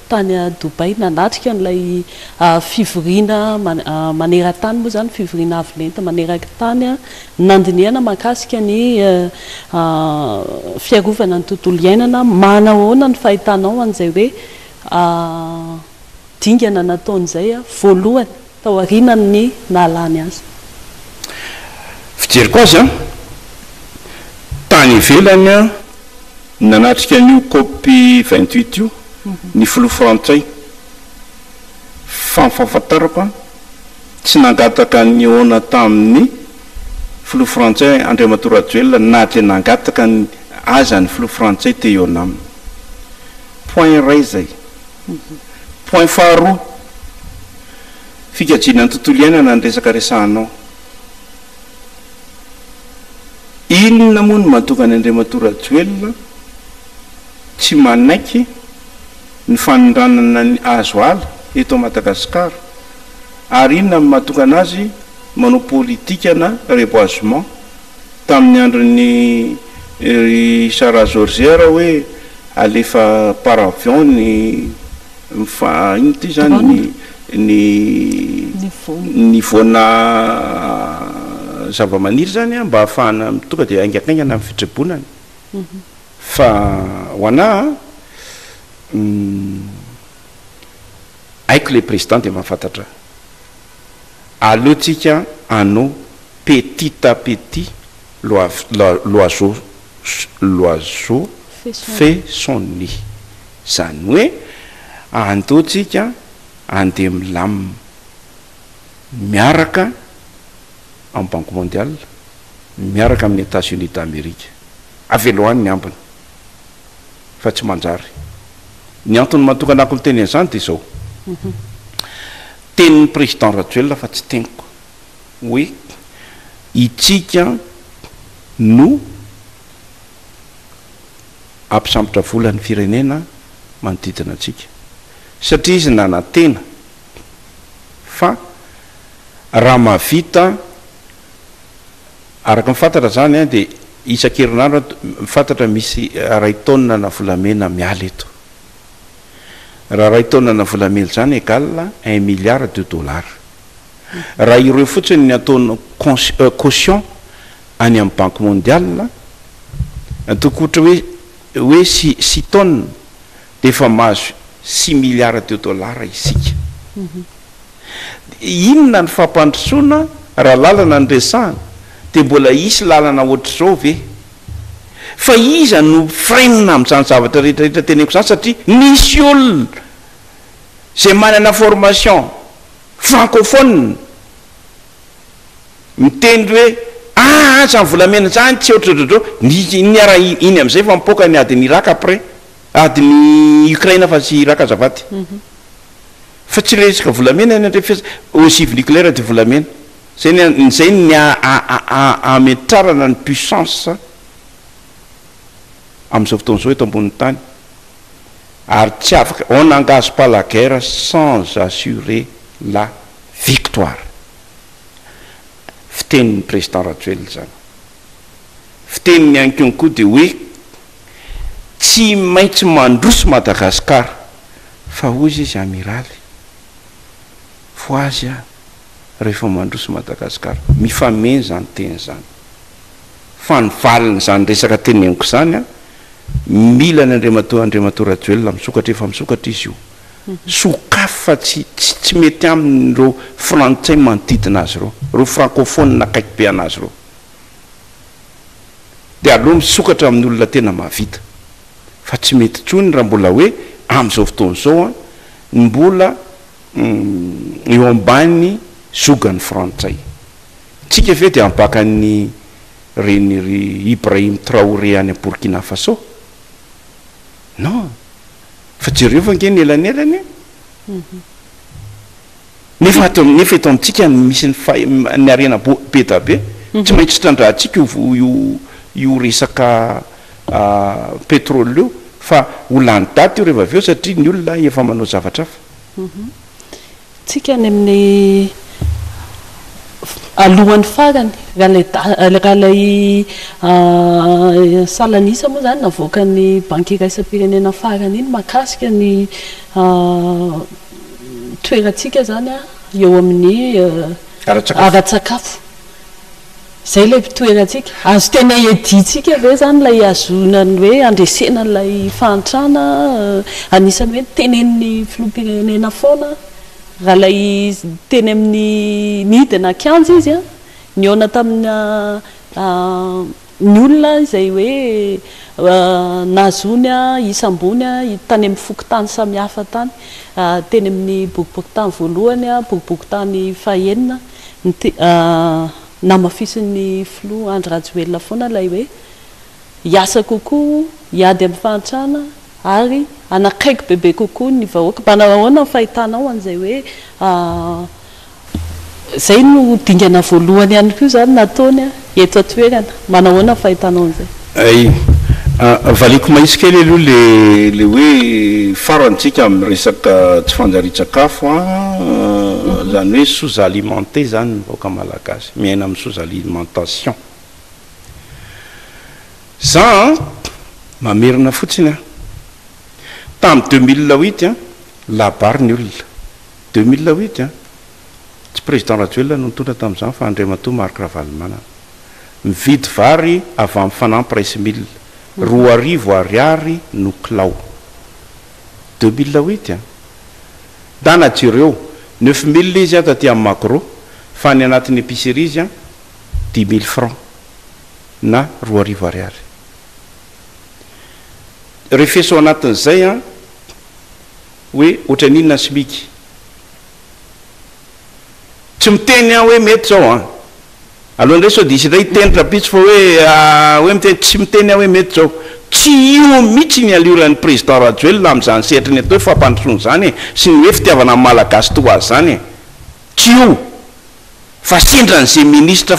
tany a Dubaï nanatrika an'ilay fivoriana maneran-tany moa izany, fivoriana avo lenta maneraky tany nandinihana mahakasika ny fiarovana ny tontolo iainana. Manahoana ny fahitanao an'izay hoe dingana nataon'izay voalohany? tao aorianan' ny nahalany azy. Fijeriko azy tany ivelany, nanatrika an' io cop vingt-huit io ny filoha frantsay, fa ny fahafantarako tsy nangataka nihaona tamin' ny filoha frantsay Andriamatoa Rajoelina na dia nangataka aza ny filoha frantsay te-hihaona aminy. Point iray izay. Point faharoa, fikajiana ny tontolo iainana ny resaka resahanao. Inona moa no mahatonga an' Andriamatoa Rajoelina tsy manaiky ny fanondranana ny hazo ala eto Madagasikara ary inona no mahatonga anazy manao politikana reboisement Tamin'ny andron'i Sarah Georgia raha hoe alefa par avion ny mifa inona ity izany ny ny ny voana zavamaniry izany an, mba hahafahana tonga dia haingakaingana ny fitrebonany fa ho anà an haiko ilay président dia mahafantatra Aleontsika ano petit à petit l'oiseau l'oiseau fait son nid. Izany hoe andeontsika andeha milamina miaraka amin'ny Banque Mondiale, miaraka amin'ny Etats-Unis d'Amerique. Avela ho any ny ambiny. fa tsy manjary. Ny antony mahatonga anako miteny an'izany dia izao, tenin'ny Président Rajoelina fa tsy teniko, hoe itsika no hampisambotra vola ny firenena manodidina antsika. Satria izy nanantena fa raha mahavita Araka ny fantatra izany dia isan-kerinandro fantatra misy iray taonina na volamena miala eto. Raha iray taonina na volamena izany egal un milliard de dollars. Raha ireo fotsiny ny ataony caution any amin'ny banque mondiale tokony ohatra hoe hoe six tonnes dia efa mahazo six milliards de dollars isika. Inona ny fampandrosoana raha lalana no resahana? Dia mbola hisy lalana ohatr'izao ve? Fa iza no freinina amin'izany zavatra rehetrarehetra teneniko izany satria misy olona izay manana formation francophone miteny hoe aah izany volamena izany tsy ohatr'ohatr'ohatr'izao, ny ny iaraha iny amin'izay fa mipoaka ny adin'ny Irak après. Adin'i Ukraine fa tsy Irak azafady. Fa tsy resaka volamena ny andrefesana. Ogive nucléaire dia volamena. Zay ny an, zay ny ametrarana ny puissance amin'izao fotoana izao eto ambonin'ny tany. Ary tsy afaka, on n'engage pas la guerre sans assurer la victoire. Fitenin'ny Président Rajoelina izany. Fiteniny ihany koa koa dia hoe Tsy maintsy mandroso Madagascar fa hozy izy Amiraly ho azy aho rehefa mandroso Madagascar mifameno izany teny izany fa ny valiny izany resaka teneniko izany an mila ny Andriamatoa Andriamatoa Rajoelina misokatra efa misokatra izy io sokafy fa tsy tsy mety aminy ireo frantsay manodidina azy ireo ireo francophone akaiky be anazy ireo. dia aleo misokatra amin'ny olona tena mahavita fa tsy mety intsony raha mbola hoe amin'izao fotoana izao an ny mbola eo ambany zogan'ny frantsay. Tsika ve dia hampaka an'i reny ry Ibrahim Traoré any Burkina Faso? Non! Fa jereo fa ange ny elanelany e! Nefa ato am- nefa eto amintsika ny misy ny fahi- m- ny harena bo- be da be, tsy maintsy trandrahantsika io vo- io io resaka ah, pétrole io fa ho lany daty io reva avy eo satria ny olona efa manao zavatra hafa. Tsika any amin'ny alohany farany raha ilay salan'isa moa izany navoakan'ny Banky Iraisam-pirenena farany iny mahakasika ny toerantsika izany eo amin'ny ara-tsakafo. Izay ilay mpitoerantsika. Azo tena iadiantsika ve izany ilay ihazoana ny hoe handresena an'ilay fahantrana? Anisan'ny hoe tenenin'ny filoham-pirenena foana raha ilay teny amin'ny nidina kianja izy nihaona tamina ny olona izay hoe nahazoany hisambony tany amin'ny fokontany samihafa tany. Teny amin'ny boriborintany voalohany, boriborintany fahenina. Namafisin'ny filoha Andry Rajoelina foana ilay hoe hiasa kokoa, hiady amin'ny fahantrana ary hanakaiky bebe kokoa ny vahoaka. Manao ahoana ny fahitanao an'izay hoe izay no dingana voalohany ihany koa izany nataony? Eto an-toerana, manao ahoana ny fahitanao an'izay? Hay, valiako mahitsy kely aloha le le hoe farany tsika amin'ny resaka tsy fanjarian-tsakafo an, izany hoe sous alimenté izany ny vahoaka malagasy, miaina amin'ny sous alimentation. Za an, mamerina fotsiny an, tamin'ny deux mille huit an, labary ny olona, deux mille huit an, Tsy Président Rajoelina no nitondra tamin'izany fa Andriamatoa Marc Ravalomanana. Mividy vary avy amin'ny Fanampy Rice Mill, roa arivo ariary no kilao. Deux mille huit an! Dana jereo, neuf mille izy an taty amin'ny Magro fa any anatin'ny épicerie izy an dix mille francs na roa arivo ariary. Refeso anatin'izay an hoe ohatran'inona ny Smic. Tsy miteny aho hoe mety zao an! Aleo ndray sao diso indray hiteny rampitso fa hoe hoe miteny, tsy miteny aho hoe mety zao. Tsy io mitsy ny alioran'ny Président Rajoelina amin'izany sehatry ny atao hoe fampandrosoana izany e! Sy ny hoe fitiavana ny Malagasy toa azy izany e! Tsy io fa sendrany ze Ministra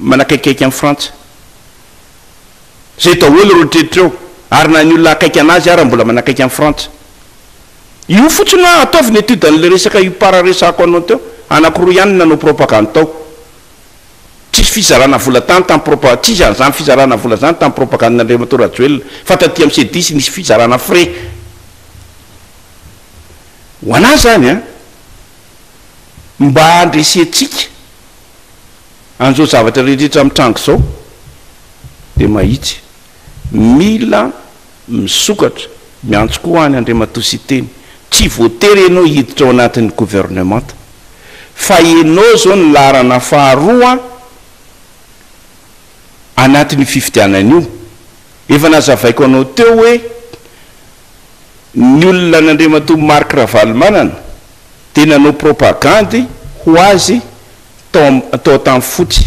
manakaikaiky an'i Frantsa. Zay daholo ireo tretr'eo ary na ny olona akaiky anazy ara mbola manakaiky an'i Frantsa. Io fotsiny hoa ataovy ny étude an'ilay resaka UPAR resahako anao teo, anakiroa ihany no nanao propagande tao. Tsisy fizarana vola tany tamin'ny propa, tsisy an'izany fizarana vola izany tamin'ny propagande n'Andriamatoa Rajoelina, fa taty amin'ny CEDIS nisy fizarana frais. Ho an'ahy izany an, mba handresentsika an'izao zavatra rehetra rehetra mitranga izao dia mahitsy. Mila misokatra, miantso koa any Andriamatoa Siteny, tsy voatery ianao hiditra ao anatin'ny gouvernemanta fa ianao izao no laharana faharoa anatin'io fifidianana io. Efa nazavaiko anao teo hoe ny olona an'Andriamatoa Marc Ravalomanana dia nanao propagandy ho azy tao tao Antanimfotsy.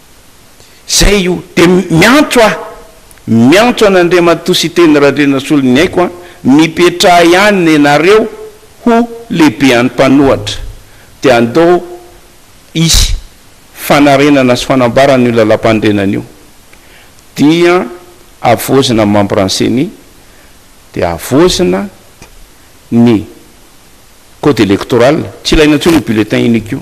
Zay io. Dia miantso aho, miantso an'Andriamatoa Siteny Radrianasoloniaiko an, mipetraha ihany nenareo ho lehibean'ny mpanohatra, dia andao hisy fanarenana sy fanambarana io lalampanorenana io, dia havaozina ny membre ny ceni, dia havaozina ny code electoral, tsy ilaina intsony io bulletin unique io.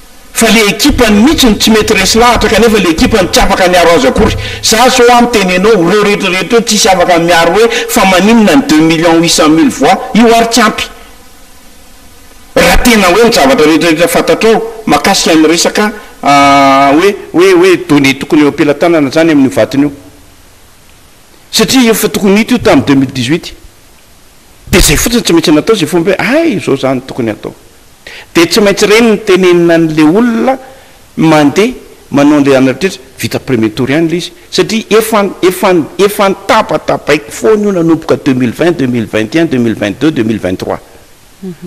Fa le ekipany mitsy no tsy mety resy lahatra kanefa le ekipany tsy afaka niaro azy akory. Za zao an miteny enao reo rehetra rehetra reo tsisy afaka miaro hoe fa maninona ny deux millions huit cent mille voix io ary tsy ampy. Raha tena hoe ny zavatra rehetra rehetra fantatrao makasika ny resaka hoe hoe hoe données tokony eo ampelatanana zany amin'io vatony io. Satria efa tokony hita io tamin'ny deux mille dix huit. Dia izay fotsiny tsy maintsy natao izay fomba hoe hay izao izany no tokony hatao. Dia tsy maintsy ireny no tenenina an'ilay olona mandeha manao an'ilay anareo rehetra, vita premier tour ihany ilay izy satria efa efa efa an-tabatabaiko foana io nanomboka deux mille vingt, deux mille vingt et un, deux mille vingt deux, deux mille vingt trois.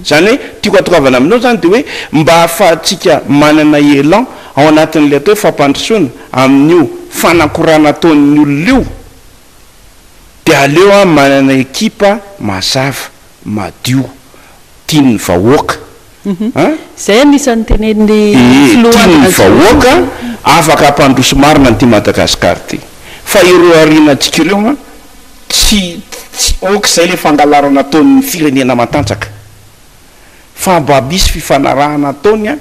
Izany hoe tiako hatongavana aminao izany dia hoe mba ahafahantsika manana élan ao anatin'ilay atao hoe fampandrosoana amin'io fanakorana ataon'ny olona io, de aleo an manana ekipa mazava, madio, tian'ny vahoaka an, Izay anisan'ny tenenin'ny filoha Andry Rajoelina. Tian'ny vahoaka, afaka hampandroso marina an'ity Madagascar ity. Fa ireo harianantsika ireo an, tsy tsy ok izay ilay fangalarana ataon'ny firenena matanjaka, fa mba misy fifanarahana ataony an.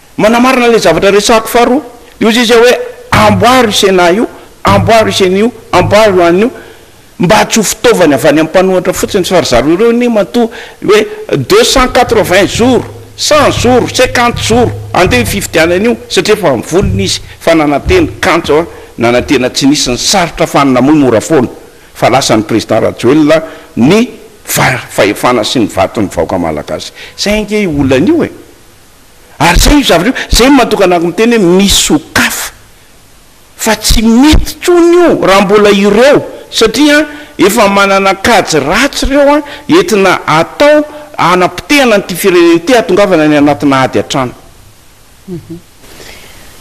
Manamarina ilay zavatra resahako faharoa, dia hoy Jesoa hoe, Amboary io Sénat io, amboary io Ceni io, amboary io anio, mba tsy ho fitaovana avy any amin'ny mpanohatra fotsiny, fa ry zareo ireo anie matoa hoe deux cent quatre vingt jours, cent jours, cinquante jours, handeha io fifidianana io, satria efa vonona izy fa nanantena kanjo an, nanantena tsy nisy ny sarotra fa ny namoy mora foana, fa lasan'ny Président Rajoelina ny fahefana sy ny vaton'ny vahoaka Malagasy. Izay ange io olana io e! Ary zay io zavatra io, zay no mahatonga anako miteny hoe misokafo fa tsy mety intsony io raha mbola ireo satria efa manana kajy ratsy ireo an, entina atao hanapotehana an'ity firenena ity hahatongavana any anatina ady hatrany.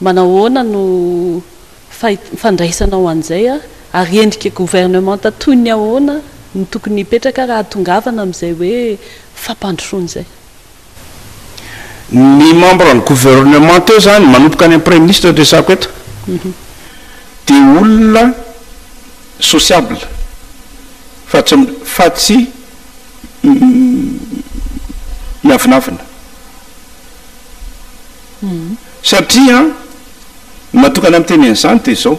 Manahoana no fandraisanao an'izay ary endrika governemanta toy ny ahoana no tokony hipetraka raha tongavana amin'izay hoe fampandrosoana izay? Ny membre ny governemanta eo izany, manomboka any amin'ny praiminisitra no resahako eto, dia olona sociable fa tsy fa tsy miavonavona. Satria ny mahatokana miteny an'izany dia izao,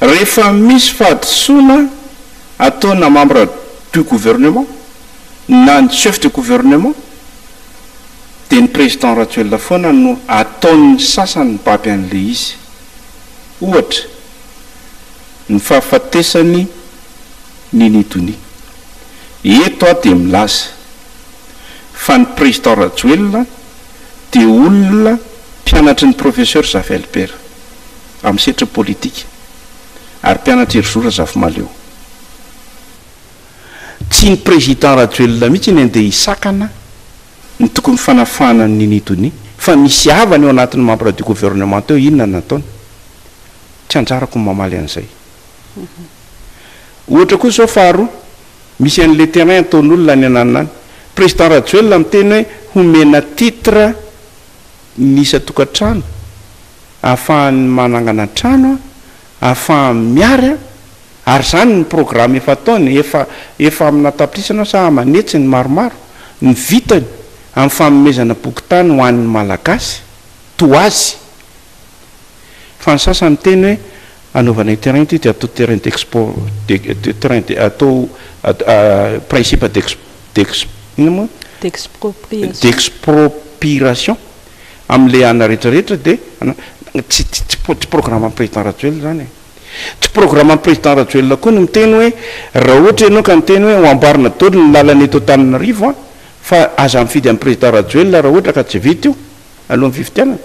rehefa misy fahadisoana ataona membre du gouvernement na ny chef de gouvernement dia ny président Rajoelina foana no ataon'ny sasany mibaby an'ilay izy. Ohatra, ny fahafatesan'i Nini Donia. Eto aho dia milaza fa ny président Rajoelina dia olona mpianatry ny Professeur Zafialibera amin'ny sehatry ny politika ary mpianatry Herizo Razafimaleo. Tsy ny Président Rajoelina mihitsy ny andeha hisakana ny tokony fanafahana an'i Nini Dony fa misy havany ao anatin'ny membres du gouvernement teo inona no nataony? Tsy anjarako ny mamaly an'izay. Ohatra koa izao faharoa, misy an'i le terrain ataon'olona any ananona any. Président Rajoelina miteny hoe homena titre ny isan-tokantrano ahafahany manangana trano an, ahafahany miary an, ary izany ny programme efa ataony, efa efa amina tapitrisana sa aman'hetsiny maromaro ny vitany amin'ny fanomezana bokin-tany ho an'ny Malagasy. Toa azy fa ny sasany miteny hoe. Anaovanay terrain ity dia atao terrain d'expo de terrain de atao principe d'ex d'ex inona moa? D'expropriation. D'expropiration amin'ilay anona rehetra rehetra dia ana tsy tsy tsy tsy programme an'i président Rajoelina izany e. Tsy programme an'i président Rajoelina koa ny miteny hoe raha ohatra ianao ka miteny hoe ho amboarina daholo ny lalana eto Antananarivo an fa aza mifidy an'i président Rajoelina raha ohatra ka tsy vita io alohan'ny fifidianana.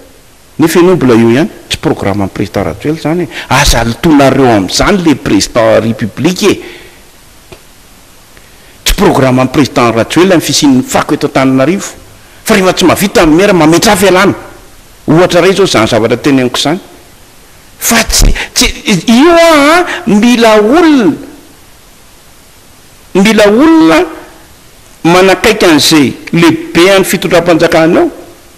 Nefa ianao mbola eo ihany, tsy programme an'i président Rajoel zany e, aza alotonareo amzany le président république e! Tsy programme an'i président Rajoel ny fisian'ny fako eto Antananarivo, fa rehefa tsy mahavita ny maire mametraha fialana, ohatra ray zao zany zavatra teneniko zany, fa tsy tsy io aa mila olona mila olona manakaiky an'izay lehibean'ny fitondram-panjakana eo,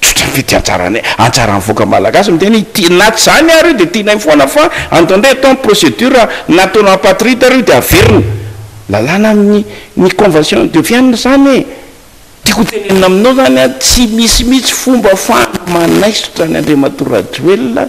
Tsotra ny fety antsaranay, antsaran'ny vahoaka malagasy miteny hoe ity, na tsy zany ary io dia tianay foana fa antondray atao ny procédure nataonao apatride ary io dia averina lalàna amin'ny ny convention de vienne zany e! Tiako ho tenenina aminao zany an, tsy misy mihitsy fomba afahana manaisotra an'i Andriamatoa Rajoelina,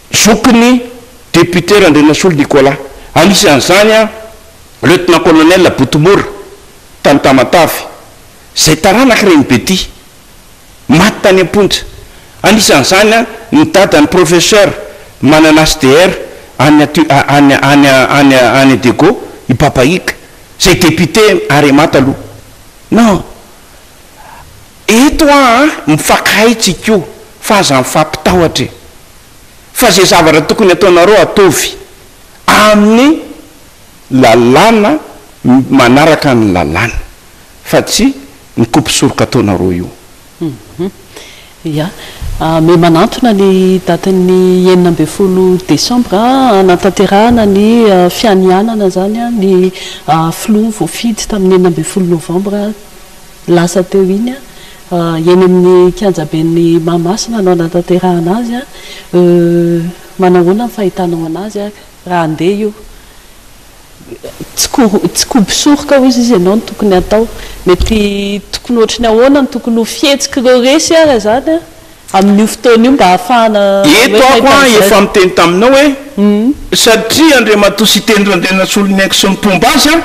Zokiny, député Randrianasolo Nicolas. Anisan'izany an, Lieutenant-colonel Botomora, tany Tamatave, izay taranak'i Reny Betty, maty tany am-ponja. Anisan'izany an, ny dadan'i Professeur Mananasy DR, any Atu, any, any, any, any Adego, i Baba Ika, izay député Arema taloha. Non. Eto aa mifakahay tsiko fa aza mifampitahotra e! Fa ze zavatra tokony ataonareo ataovy aminy lalàna manaraka ny lalàna fa tsy mikopy soroka ataonareo io. Ya. Ame manantona ny datin'ny enina ambin'ny folo desambra hanatanterahana ny fianianana izany ny filoha voafidy tamin'ny enina ambin'ny folo novambra. Lasa teo iny an, eny amin'ny kianjaben'i Mahamasina no hanatanterahana azy an, manahoana ny fahitanao an'azy ary raha handeha io? Tsy koby soroka hozy izy ianao no tokony hatao, mety tokony ohatran'ny ahoana no tokony ho fihetsik'ireo resy ary izany an, amin'io fotoana io mba hahafahana Eto aho an efa miteny taminao hoe satria Andriamatoa Siteny Randrianasoloniaiko sy ny mpomba azy an,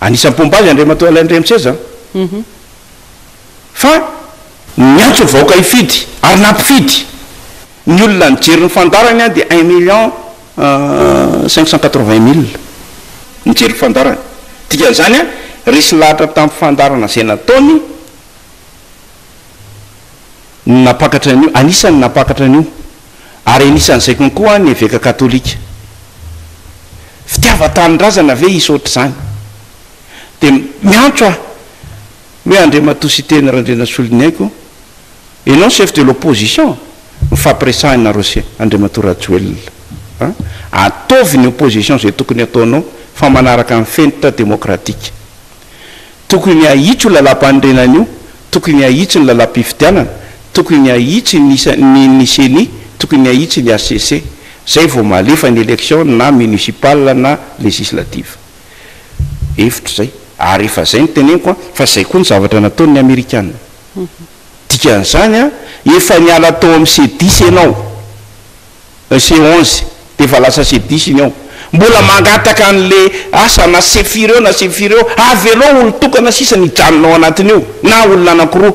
Anisan'ny mpomba azy Andriamatoa Alain Andriamiseza fa niantso ny vahoaka hifidy ary nampifidy ny olona nijery ny fandaharany an dia un million cinq cent quatre-vingt mille nijery ny fandaharany. Dikan'izany an resy lahatra tamin'ny fandaharana izay nataony no nampakatra an'io, anisan'ny nampakatra an'io. ary anisan'izay konkoa ny eveka katolika. Fitiavan-tanindrazana ve hisy ohatr'izany? Dia miantso aho hoe Andriamatoa Siteny Randrianasoloniaiko, ianao chef de l'opposition, mifampiresaha ianareo sy Andriamatoa Rajoelina an! Ataovy ny opposition izay tokony hataonao fa manaraka ny fenitra demokratika. Tokony ahitsy io lalàmpanorenana io, tokony ahitsy ny lalàmpifidianana, tokony ahitsy ny ny ny ceni, tokony ahitsy ny hcc. Zay vao malefa ny élection na municipal na législative. Hevitro zay. Ary efa zay no teneniko an, fa zay koa ny zavatra nataony ny amerikana. Dikan'izany an, efa niala tao amin'ny cedice ianao. Ese onze, d'efa lasa ese dix iny ao. Mbola mangataka anle asa na sefira eo na sefira eo, avelao olon-tokana sisa ny hijanona ao anatin'io, na olona anankiroa.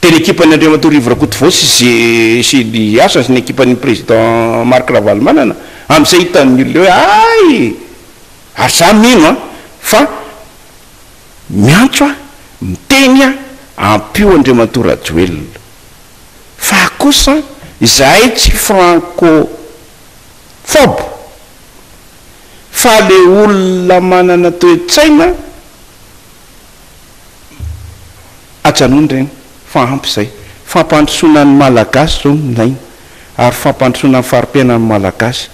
Dia ny ekipan'i Andriamatoa Rivo Rakotovao sy ze sy ny asany sy ny ekipan'ny Président Marc Ravalomanana, amin'izay hitan'ny olona hoe hay! ary za mino an! fa miantso aho, miteny aho, ampio Andriamatoa Rajoelina. fa kosa izahay tsy francophobe fa le olona manana toe-tsaina ajanony ireny fa ampy izay. Fampandrosoana ny malagasy izao no ilaina ary fampandrosoana ny fari-piainan'ny malagasy,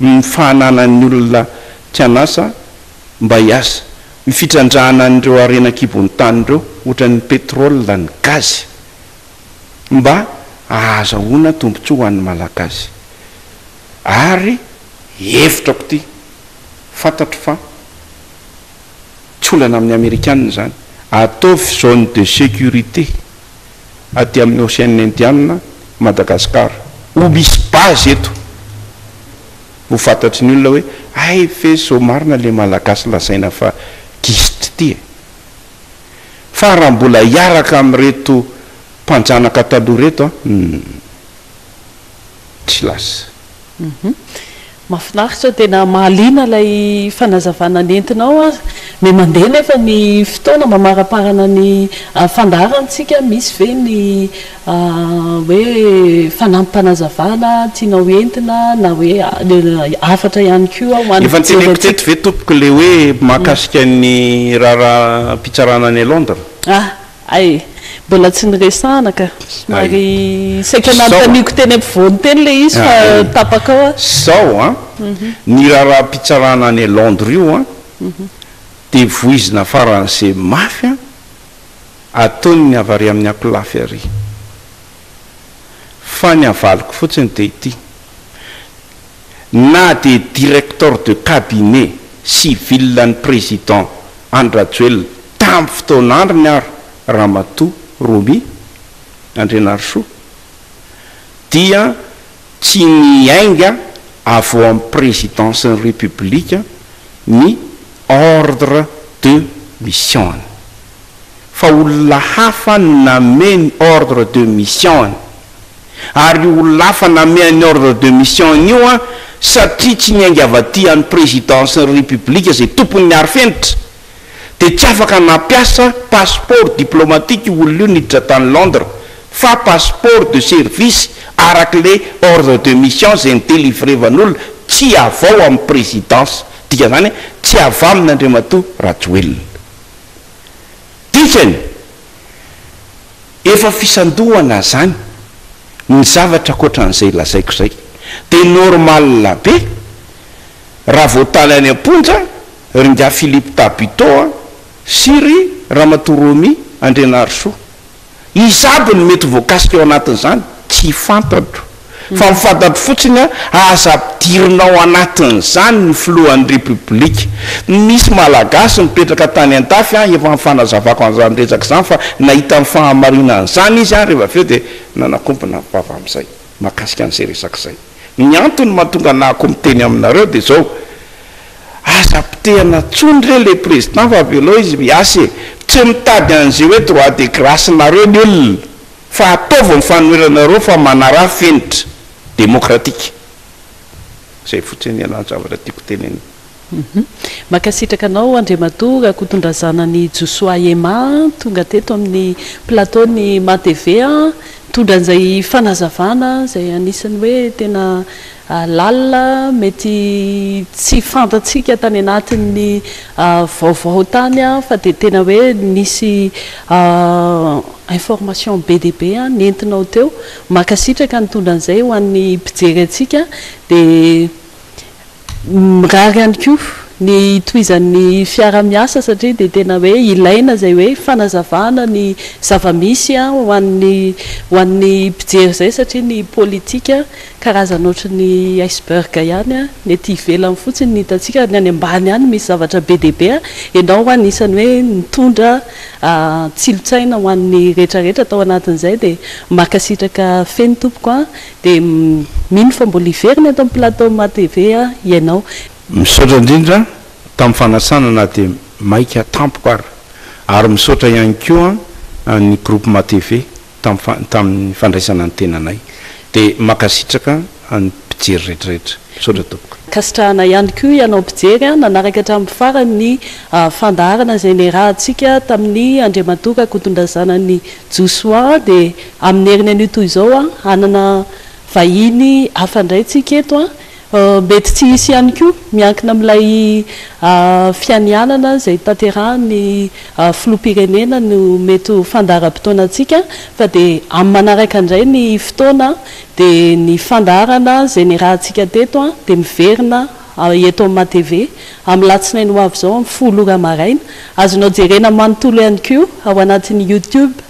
ny fananan'ny olona tsy an'asa mba hiasa, ny fitrandrahana an'ireo harena an-kibon'ny tany ireo ohatran'ny pétrole, ny gaz. mba ahazahoana tombotsoa ho an'ny Malagasy. Ary hevitrako ity, fantatro fa tsy olana amin'ny Amerikana izany, ataovy zone de sécurité aty amin'ny Ocean Indiana Madagascar, ho misy base eto, ho fantatry ny olona hoe hay ve zao marina ilay Malagasy lazaina fa gist ity e! fa raha mbola hiaraka amin'ireto mpanjanaka taloha ireto an, humm! tsy lasa. Humm! Mafinaritra, tena mahaliana ilay fanazavana nentinao ary me mandeha nefa ny fotoana, mamaramparana ny fandaharantsika, misy ve ny hoe fanampim-panazavana tianao entina na hoe hafatra ihany koa ho an'ny mpijery antsika. Efa noteneniko teto ve tompoko ilay hoe mahakasika ny raharaham-pitsarana any Londres? Ah! hay e! mbola tsy niresahana ka! somary saika nanontaniako teny ampovoany teny ilay izy fa tapaka ao aho. Izao an! ny raharaham-pitsarana any Londres io an! dia voizina faran'izay mafy an! ataony ny avy ary amin'ny akolafy ary. Fa ny avaliko fotsiny dia ity, na dia directeur de cabinet civil an'ny président Andry Rajoelina tamin'ny fotoana androny ary Ramatoa Romy Andrianarisoa dia, Tsy niainga avy ao amin'ny Présidence-n'ny République ny ordre de mission-ny, fa olona hafa no namehy ny ordre de mission-ny, ary io olona hafa namehy an'io ordre de mission-ny io an, satria tsy niainga avy aty amin'ny Présidence-n'ny République izay tompon'ny arifenitra, dia tsy afaka nampiasa passeport diplomatique io olona io niditra tany Londres fa passeport de service araka le ordre de mission izay nidelivrevanyolona tsy avao amin'ny présidence dikan'izany tsy avamin' Andriamatoa Rajoelina dikany efa fisandohana zany ny zavatra akoatran'izay lazaiko zay dia normal be raha vao tany any am-ponja Ringahy Philippe Thabito sy ry Ramatoa Romy Andrianarisoa. Iza aby no mety voakasika ao anatin'izany? Tsy fantatro. Fa ny fantatro fotsiny, aza ampidirina ao anatin'izany ny filohan'ny Repoblika. Misy Malagasy nipetraka tany Antafy, efa nifanazavako an'izany resaka izany fa nahita ny fahamarinan'izany izy, rehefa avy eo dia nanakombona ny vava amin'izay mahakasika an'izay resaka izay. Ny antony mahatonga ahy nahakomo teny aminareo dia izao. Aza potehana intsony re le président fa avelao izy miasa e! Tsy mitady an'ze hoe droit de grace nareo ny olona fa ataovy ny fanoheranareo fa manaraha fenitra démocratique. Zay fotsiny ianao ny zavatra tiako tenenina. Mankasitraka anao Andriamatoa Rakotondrazanany Josoa Emma tonga teto amin'ny plateau ny Matv, nitondra an'izay fanazavana izay anisan'ny hoe tena Lalina mety tsy fantatsika tany anatin'ny vaovao tany fa dia tena hoe nisy information be dia be nentinao teo. Mankasitraka nitondra an'izay ho an'ny mpijery antsika dia mirary ihany koa ny hitohizan'ny fiara miasa satria dia tena hoe ilaina izay hoe fanazavana ny zava-misy ho an'ny ho an'ny mpijery izay satria ny politika Karazana ohatry ny iceberg ihany an, ny ety ivelany fotsiny no hitantsika, ny any ambany ihany no misy zavatra be dia be. Ianao anisan'ny hoe nitondra tsilontsaina ho an'ny rehetra rehetra tao anatin'izay dia mankasitraka feno tompoko an! Dia mino fa mbola hiverina eto amin'ny plateau matv ianao. Misaotra indrindra tamin'ny fanasana na dia maika tampoko ary. Ary misaotra ihany koa ny groupe matv tamin'ny tamin'ny fandraisana ny tenanay dia mankasitraka ny mpijery rehetrarehetra. Misaotra tompoko. Kasitrahana ihany koa ianao mpijery a, nanaraka hatramin'ny farany ny fandaharana izay niarahantsika tamin'i Andriamatoa Rakotondrazana ny Josoa dia amin'ny heriny anio toy izao a, hanana vahiny hafa indray tsika eto a. Mety tsy hisy ihany koa, miankina amin'ilay fianianana izay tanterahan'ny filoham-pirenena no mety ho fandaharam-potoanantsika fa dia amin'ny manaraka indray ny fotoana dia ny fandaharana izay niarahantsika teto dia miverina eto amin'ny MATV amin'ny latsinainy ho avy izao amin'ny folo ora maraina. Azonao jerena manontolo ihany koa ao anatin'ny YouTube.